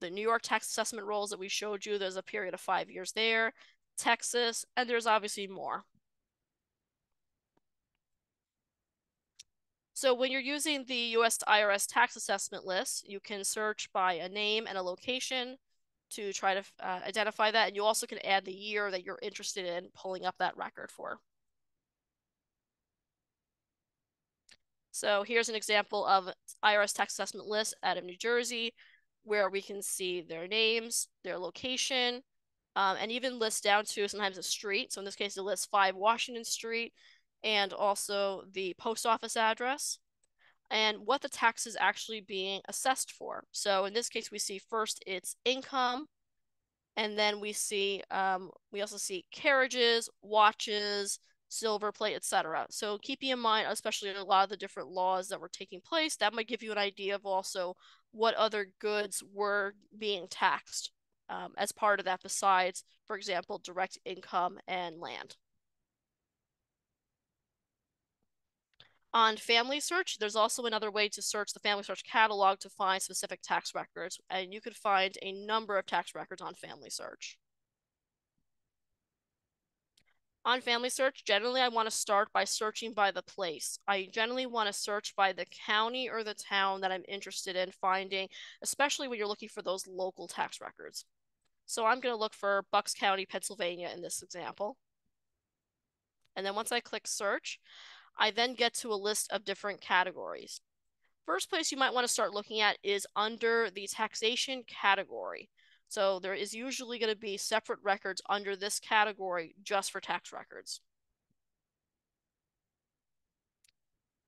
The New York tax assessment rolls that we showed you, there's a period of five years there. Texas, and there's obviously more. So when you're using the US IRS tax assessment list, you can search by a name and a location to try to uh, identify that. And you also can add the year that you're interested in pulling up that record for. So here's an example of IRS tax assessment list out of New Jersey, where we can see their names, their location, um, and even list down to sometimes a street. So in this case, it lists 5 Washington Street and also the post office address and what the tax is actually being assessed for. So in this case, we see first it's income, and then we see um, we also see carriages, watches, silver plate, etc. So keeping in mind, especially a lot of the different laws that were taking place, that might give you an idea of also what other goods were being taxed um, as part of that, besides, for example, direct income and land. On Family Search, there's also another way to search the Family Search catalog to find specific tax records, and you could find a number of tax records on Family Search. On Family Search, generally I want to start by searching by the place. I generally want to search by the county or the town that I'm interested in finding, especially when you're looking for those local tax records. So I'm going to look for Bucks County, Pennsylvania in this example. And then once I click search, I then get to a list of different categories. First place you might want to start looking at is under the taxation category. So there is usually going to be separate records under this category just for tax records.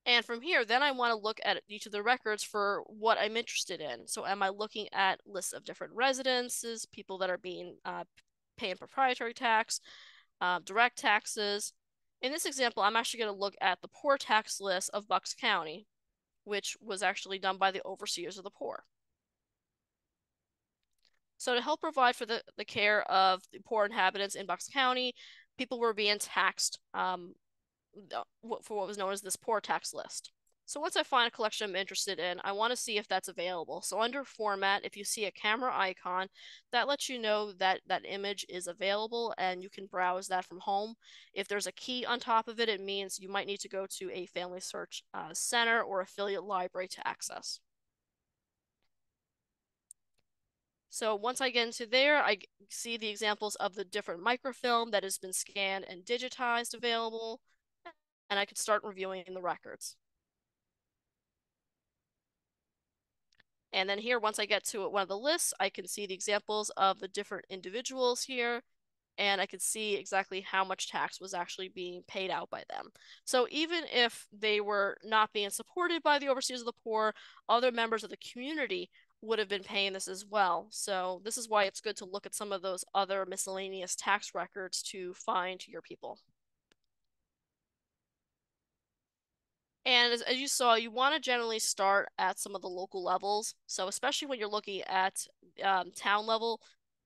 And from here, then I want to look at each of the records for what I'm interested in. So am I looking at lists of different residences, people that are being uh, paying proprietary tax, uh, direct taxes, in this example, I'm actually going to look at the poor tax list of Bucks County, which was actually done by the overseers of the poor. So to help provide for the, the care of the poor inhabitants in Bucks County, people were being taxed um, for what was known as this poor tax list. So once I find a collection I'm interested in, I want to see if that's available. So under format, if you see a camera icon, that lets you know that that image is available and you can browse that from home. If there's a key on top of it, it means you might need to go to a family search uh, center or affiliate library to access. So once I get into there, I see the examples of the different microfilm that has been scanned and digitized available, and I could start reviewing the records. And then here, once I get to one of the lists, I can see the examples of the different individuals here, and I can see exactly how much tax was actually being paid out by them. So even if they were not being supported by the overseers of the poor, other members of the community would have been paying this as well. So this is why it's good to look at some of those other miscellaneous tax records to find your people. And as, as you saw, you want to generally start at some of the local levels. So especially when you're looking at um, town level,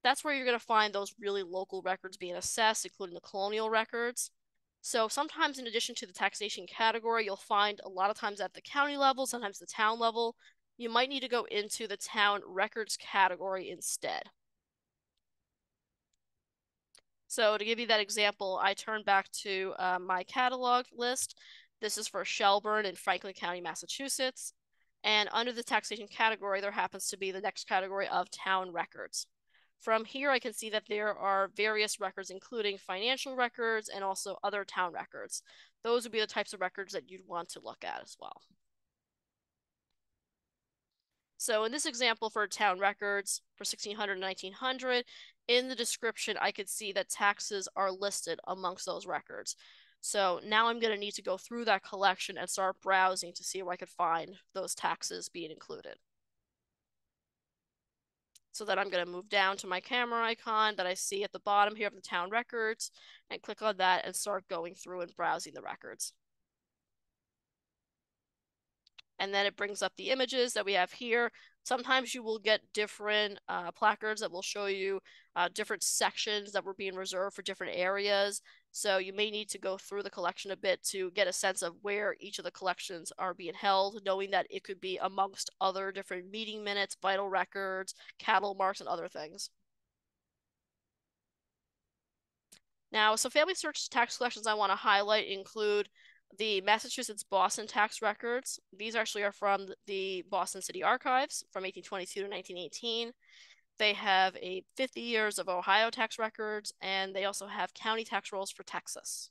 that's where you're going to find those really local records being assessed, including the colonial records. So sometimes in addition to the taxation category, you'll find a lot of times at the county level, sometimes the town level, you might need to go into the town records category instead. So to give you that example, I turn back to uh, my catalog list this is for Shelburne in Franklin County, Massachusetts. And under the taxation category, there happens to be the next category of town records. From here, I can see that there are various records, including financial records and also other town records. Those would be the types of records that you'd want to look at as well. So in this example for town records for 1600 and 1900, in the description, I could see that taxes are listed amongst those records. So now I'm going to need to go through that collection and start browsing to see where I could find those taxes being included. So then I'm going to move down to my camera icon that I see at the bottom here of the town records and click on that and start going through and browsing the records. And then it brings up the images that we have here. Sometimes you will get different uh, placards that will show you uh, different sections that were being reserved for different areas. So you may need to go through the collection a bit to get a sense of where each of the collections are being held, knowing that it could be amongst other different meeting minutes, vital records, cattle marks, and other things. Now, some family search tax collections I want to highlight include the Massachusetts Boston tax records. These actually are from the Boston City Archives from 1822 to 1918. They have a 50 years of Ohio tax records, and they also have county tax rolls for Texas.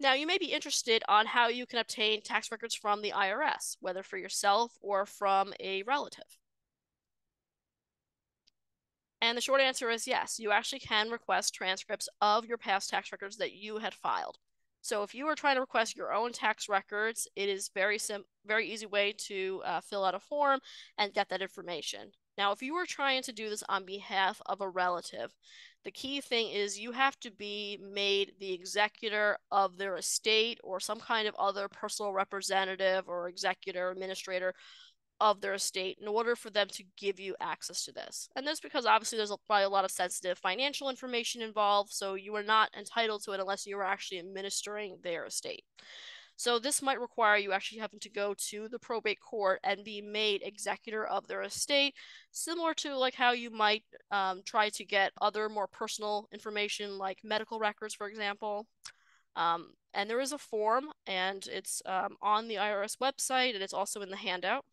Now, you may be interested on how you can obtain tax records from the IRS, whether for yourself or from a relative. And the short answer is yes, you actually can request transcripts of your past tax records that you had filed. So if you are trying to request your own tax records, it is very sim very easy way to uh, fill out a form and get that information. Now, if you are trying to do this on behalf of a relative, the key thing is you have to be made the executor of their estate or some kind of other personal representative or executor administrator of their estate in order for them to give you access to this. And this because obviously there's probably a lot of sensitive financial information involved, so you are not entitled to it unless you are actually administering their estate. So this might require you actually having to go to the probate court and be made executor of their estate, similar to like how you might um, try to get other more personal information like medical records, for example. Um, and there is a form, and it's um, on the IRS website, and it's also in the handout.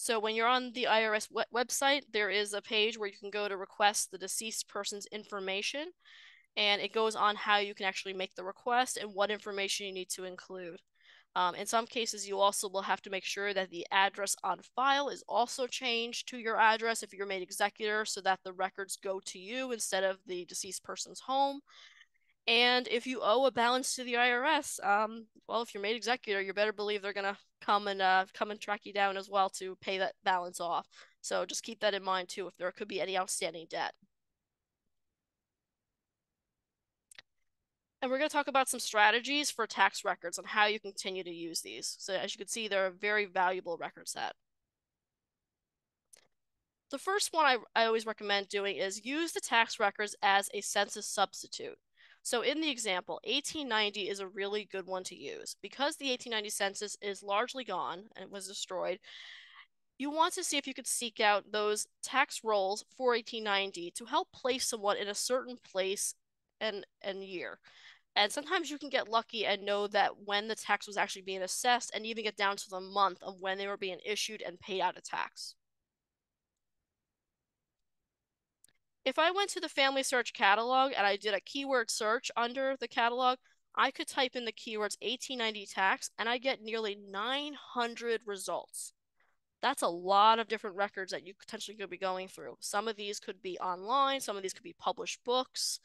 So when you're on the IRS website, there is a page where you can go to request the deceased person's information, and it goes on how you can actually make the request and what information you need to include. Um, in some cases, you also will have to make sure that the address on file is also changed to your address if you're made executor so that the records go to you instead of the deceased person's home. And if you owe a balance to the IRS, um, well, if you're made executor, you better believe they're gonna come and uh, come and track you down as well to pay that balance off. So just keep that in mind too, if there could be any outstanding debt. And we're going to talk about some strategies for tax records and how you continue to use these. So as you can see, they're a very valuable record set. The first one I, I always recommend doing is use the tax records as a census substitute. So in the example, 1890 is a really good one to use. Because the 1890 census is largely gone and it was destroyed, you want to see if you could seek out those tax rolls for 1890 to help place someone in a certain place and, and year. And sometimes you can get lucky and know that when the tax was actually being assessed and even get down to the month of when they were being issued and paid out a tax. If I went to the family search catalog and I did a keyword search under the catalog, I could type in the keywords 1890 tax and I get nearly 900 results. That's a lot of different records that you potentially could be going through. Some of these could be online, some of these could be published books,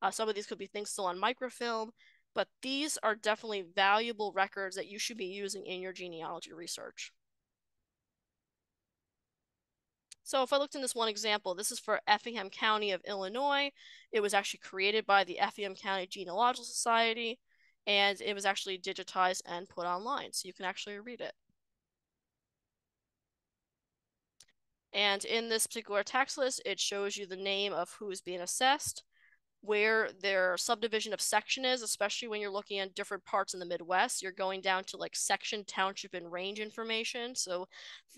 uh, some of these could be things still on microfilm, but these are definitely valuable records that you should be using in your genealogy research. So if I looked in this one example, this is for Effingham County of Illinois. It was actually created by the Effingham County Genealogical Society, and it was actually digitized and put online, so you can actually read it. And in this particular tax list, it shows you the name of who is being assessed, where their subdivision of section is, especially when you're looking at different parts in the Midwest. You're going down to like section, township, and range information. So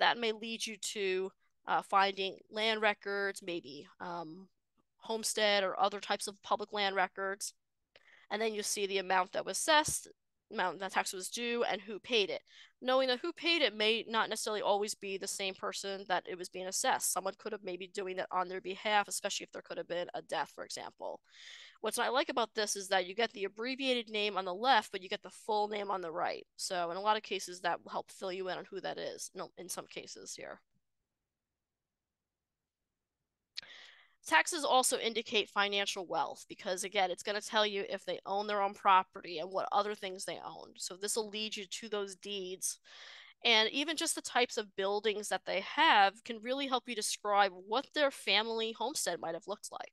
that may lead you to uh, finding land records, maybe um, homestead or other types of public land records. And then you see the amount that was assessed, amount that tax was due, and who paid it. Knowing that who paid it may not necessarily always be the same person that it was being assessed. Someone could have maybe doing it on their behalf, especially if there could have been a death, for example. What's I like about this is that you get the abbreviated name on the left, but you get the full name on the right. So in a lot of cases, that will help fill you in on who that is. No, in some cases here. Taxes also indicate financial wealth because, again, it's going to tell you if they own their own property and what other things they own. So this will lead you to those deeds. And even just the types of buildings that they have can really help you describe what their family homestead might have looked like.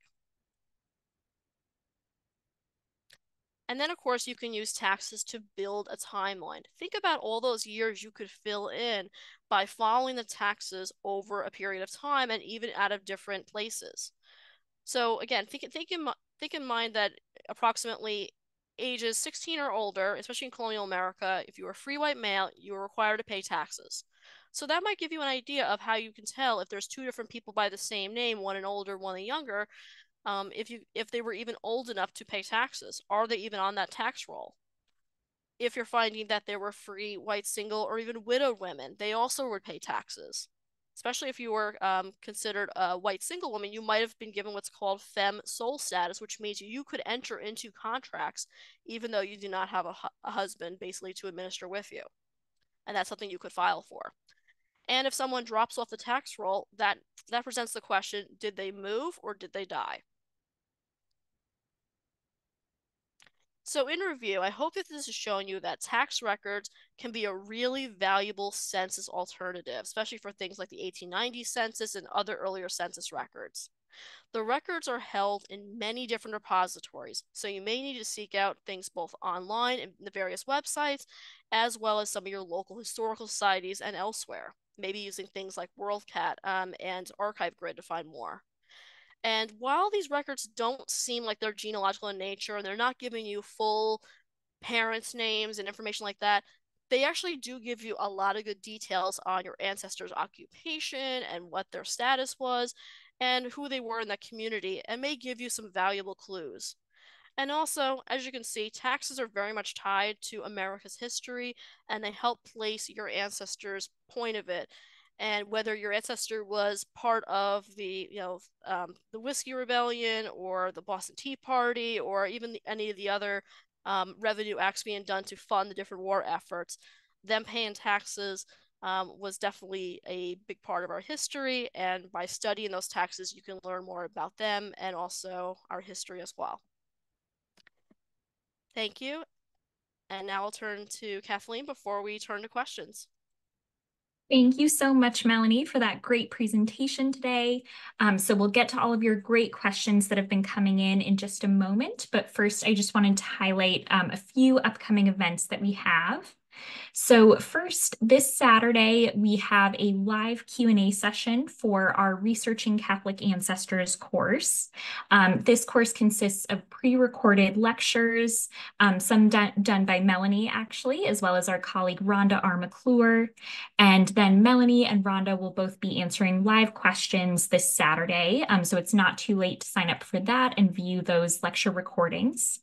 And then, of course, you can use taxes to build a timeline. Think about all those years you could fill in by following the taxes over a period of time and even out of different places. So again, think think in think in mind that approximately ages 16 or older, especially in colonial America, if you were a free white male, you were required to pay taxes. So that might give you an idea of how you can tell if there's two different people by the same name, one an older, one a younger, um, if you if they were even old enough to pay taxes. Are they even on that tax roll? If you're finding that there were free white single or even widowed women, they also would pay taxes especially if you were um, considered a white single woman, you might have been given what's called femme sole status, which means you could enter into contracts even though you do not have a, hu- a husband basically to administer with you. And that's something you could file for. And if someone drops off the tax roll, that that presents the question, did they move or did they die? So in review, I hope that this has shown you that tax records can be a really valuable census alternative, especially for things like the 1890 census and other earlier census records. The records are held in many different repositories, so you may need to seek out things both online and the various websites, as well as some of your local historical societies and elsewhere, maybe using things like WorldCat um, and ArchiveGrid to find more. And while these records don't seem like they're genealogical in nature and they're not giving you full parents' names and information like that, they actually do give you a lot of good details on your ancestors' occupation and what their status was and who they were in that community and may give you some valuable clues. And also, as you can see, taxes are very much tied to America's history and they help place your ancestors' point of it and whether your ancestor was part of the you know um, the whiskey rebellion or the boston tea party or even the, any of the other um, revenue acts being done to fund the different war efforts them paying taxes um, was definitely a big part of our history. And by studying those taxes you can learn more about them and also our history as well. Thank you. And now i'll turn to kathleen before we turn to questions Thank you so much, Melanie, for that great presentation today. Um, so we'll get to all of your great questions that have been coming in in just a moment. But first, I just wanted to highlight um, a few upcoming events that we have. So first, this Saturday, we have a live Q&A session for our Researching Catholic Ancestors course. Um, this course consists of pre-recorded lectures, um, some done, done by Melanie, actually, as well as our colleague Rhonda R. McClure. And then Melanie and Rhonda will both be answering live questions this Saturday. Um, so it's not too late to sign up for that and view those lecture recordings.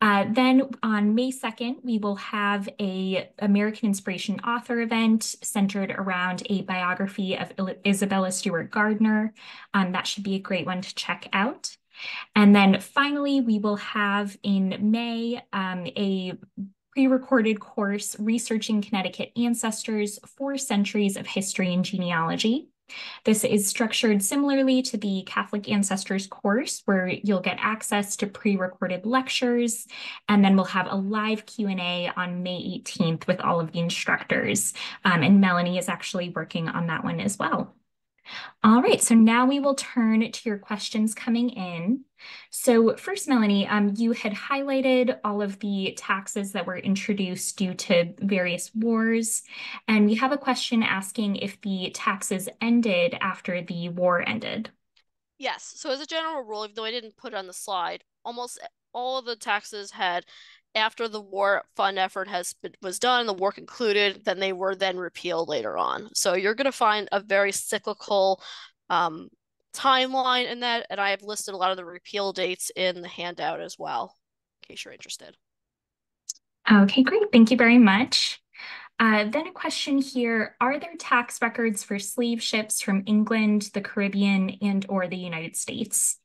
Uh, then on May 2nd, we will have a American Inspiration author event centered around a biography of Isabella Stewart Gardner. Um, that should be a great one to check out. And then finally, we will have in May um, a pre-recorded course researching Connecticut ancestors, four centuries of history and genealogy. This is structured similarly to the Catholic Ancestors course, where you'll get access to pre-recorded lectures, and then we'll have a live Q&A on May 18th with all of the instructors. Um, and Melanie is actually working on that one as well. All right, so now we will turn to your questions coming in. So first, Melanie, um, you had highlighted all of the taxes that were introduced due to various wars. And we have a question asking if the taxes ended after the war ended. Yes, so as a general rule, even though I didn't put it on the slide, almost all of the taxes had after the war fund effort has been, was done, the war concluded, then they were then repealed later on. So you're going to find a very cyclical um, timeline in that, and I have listed a lot of the repeal dates in the handout as well, in case you're interested. Okay, great. Thank you very much. Uh, then a question here, are there tax records for slave ships from England, the Caribbean, and or the United States?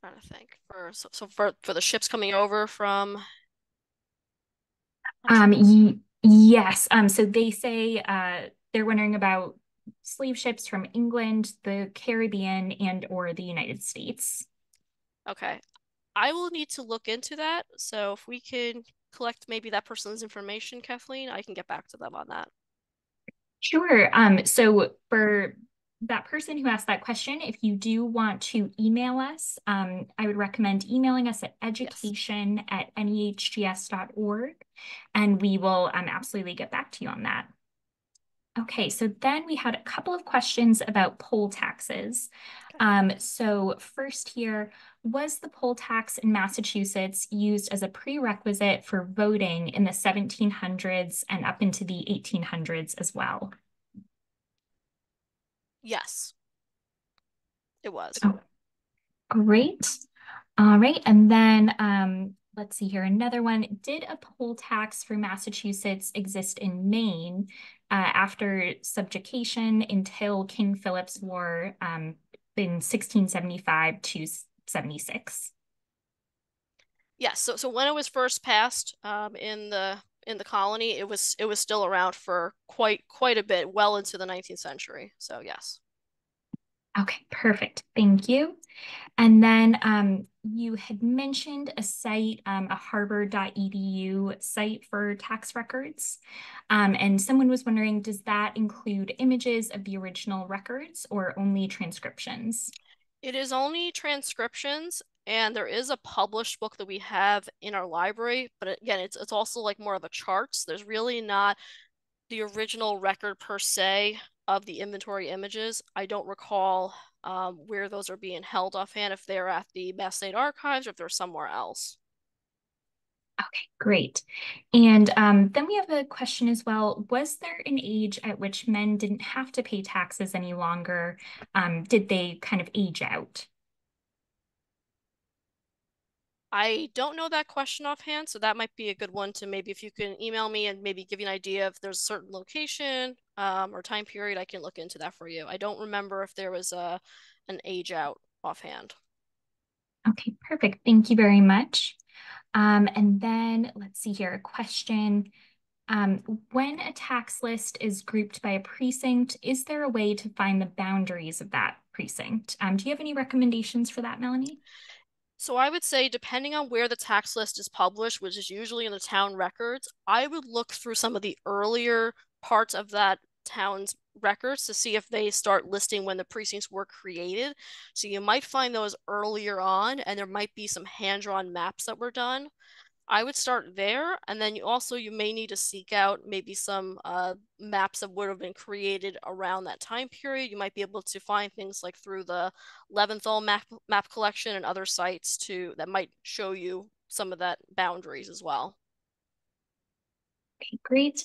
Trying to think for so, so for for the ships coming over from um yes um so they say uh they're wondering about slave ships from England, the Caribbean, and or the United States. Okay. I will need to look into that. So if we can collect maybe that person's information, Kathleen, I can get back to them on that. Sure. Um, so for that person who asked that question, if you do want to email us, um, I would recommend emailing us at education yes. at nehgs.org, and we will um, absolutely get back to you on that. Okay, so then we had a couple of questions about poll taxes. Um, so first here, was the poll tax in Massachusetts used as a prerequisite for voting in the 1700s and up into the 1800s as well? Yes, it was. Oh, great. All right. And then um, let's see here, another one. Did a poll tax for Massachusetts exist in Maine uh, after subjugation until King Philip's War um, in 1675 to 76? Yes. So, so when it was first passed um, in the in the colony, it was it was still around for quite quite a bit, well into the 19th century. So yes. Okay, perfect. Thank you. And then um, you had mentioned a site, um, a harvard.edu site for tax records. Um, and someone was wondering, does that include images of the original records or only transcriptions? It is only transcriptions and there is a published book that we have in our library but again it's it's also like more of a charts there's really not the original record per se of the inventory images i don't recall um, where those are being held offhand if they're at the mass state archives or if they're somewhere else Okay, great. And um, then we have a question as well. Was there an age at which men didn't have to pay taxes any longer? Um, did they kind of age out? I don't know that question offhand, so that might be a good one to maybe if you can email me and maybe give you an idea if there's a certain location um, or time period, I can look into that for you. I don't remember if there was a an age out offhand. Okay, perfect. Thank you very much. Um, and then let's see here, a question. Um, when a tax list is grouped by a precinct, is there a way to find the boundaries of that precinct? Um, do you have any recommendations for that, Melanie? So I would say, depending on where the tax list is published, which is usually in the town records, I would look through some of the earlier parts of that town's records to see if they start listing when the precincts were created. So you might find those earlier on, and there might be some hand drawn maps that were done. I would start there, and then you also you may need to seek out maybe some uh, maps that would have been created around that time period. You might be able to find things like through the Leventhal map map collection and other sites to that might show you some of that boundaries as well. Okay, great.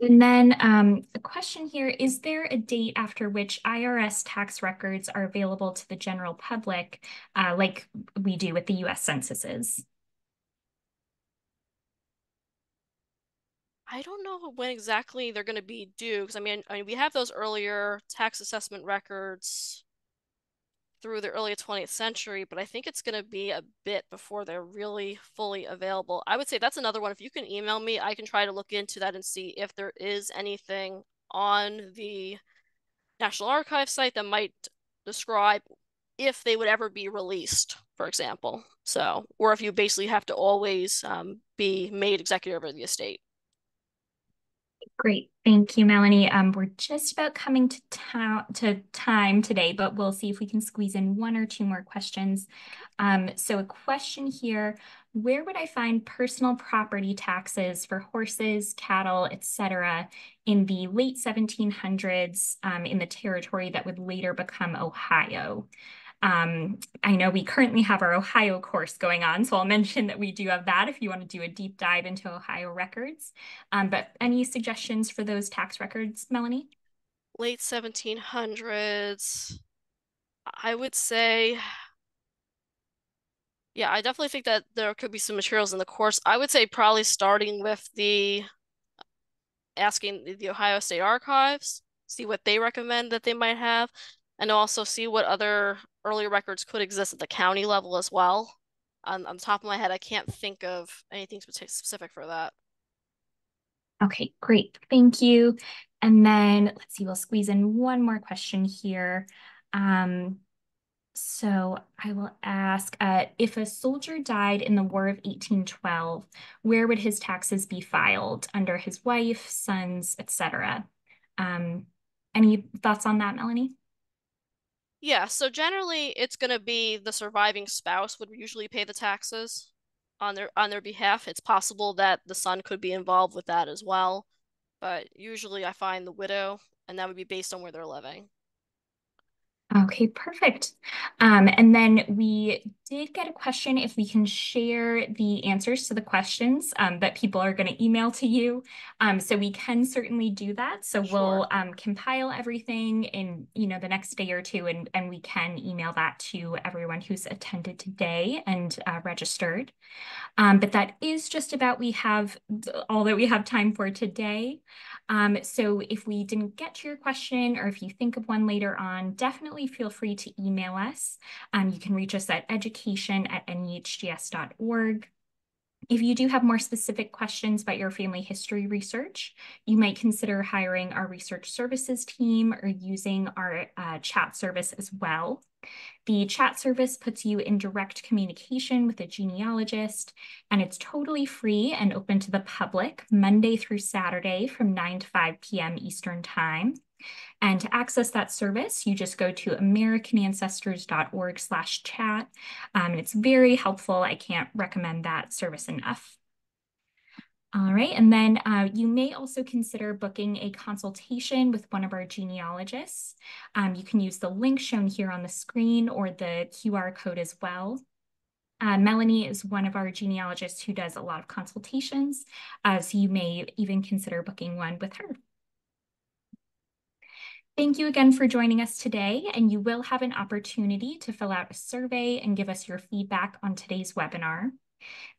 And then um, the question here, is there a date after which IRS tax records are available to the general public, uh, like we do with the US censuses? I don't know when exactly they're going to be due because I mean, I mean, we have those earlier tax assessment records through the early 20th century, but I think it's going to be a bit before they're really fully available. I would say that's another one. If you can email me, I can try to look into that and see if there is anything on the National Archive site that might describe if they would ever be released, for example. So, or if you basically have to always um, be made executor of the estate. Great. Thank you, Melanie. Um, we're just about coming to, to time today, but we'll see if we can squeeze in one or two more questions. Um, so a question here, where would I find personal property taxes for horses, cattle, etc., in the late 1700s um, in the territory that would later become Ohio? Um, I know we currently have our Ohio course going on, so I'll mention that we do have that if you want to do a deep dive into Ohio records. Um, but any suggestions for those tax records, Melanie? Late 1700s. I would say, yeah, I definitely think that there could be some materials in the course. I would say probably starting with the asking the Ohio State Archives, see what they recommend that they might have, and also see what other earlier records could exist at the county level as well. On, on the top of my head, I can't think of anything specific for that. Okay, great. Thank you. And then let's see, we'll squeeze in one more question here. Um, so I will ask, uh, if a soldier died in the War of 1812, where would his taxes be filed? Under his wife, sons, etc. Um, any thoughts on that, Melanie? Yeah, so generally it's going to be the surviving spouse would usually pay the taxes on their on their behalf. It's possible that the son could be involved with that as well, but usually I find the widow and that would be based on where they're living. Okay, perfect. Um, and then we did get a question if we can share the answers to the questions um, that people are going to email to you. Um, so we can certainly do that. So sure. we'll um, compile everything in you know the next day or two, and and we can email that to everyone who's attended today and uh, registered. Um, but that is just about we have all that we have time for today. Um, so if we didn't get to your question or if you think of one later on, definitely feel free to email us. Um, you can reach us at education at nehgs.org. If you do have more specific questions about your family history research, you might consider hiring our research services team or using our uh, chat service as well. The chat service puts you in direct communication with a genealogist, and it's totally free and open to the public Monday through Saturday from 9 to 5 p.m. Eastern Time. And to access that service, you just go to americanancestors.org slash chat. Um, and it's very helpful. I can't recommend that service enough. All right, and then uh, you may also consider booking a consultation with one of our genealogists. Um, you can use the link shown here on the screen or the QR code as well. Uh, Melanie is one of our genealogists who does a lot of consultations, uh, so you may even consider booking one with her. Thank you again for joining us today, and you will have an opportunity to fill out a survey and give us your feedback on today's webinar.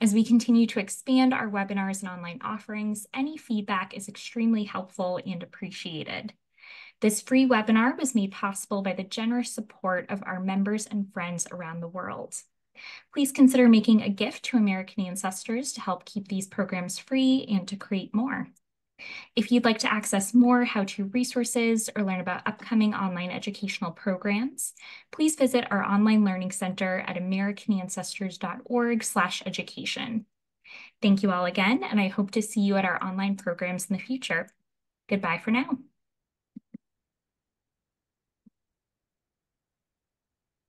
As we continue to expand our webinars and online offerings, any feedback is extremely helpful and appreciated. This free webinar was made possible by the generous support of our members and friends around the world. Please consider making a gift to American Ancestors to help keep these programs free and to create more. If you'd like to access more how-to resources or learn about upcoming online educational programs, please visit our online learning center at americanancestors.org slash education. Thank you all again, and I hope to see you at our online programs in the future. Goodbye for now.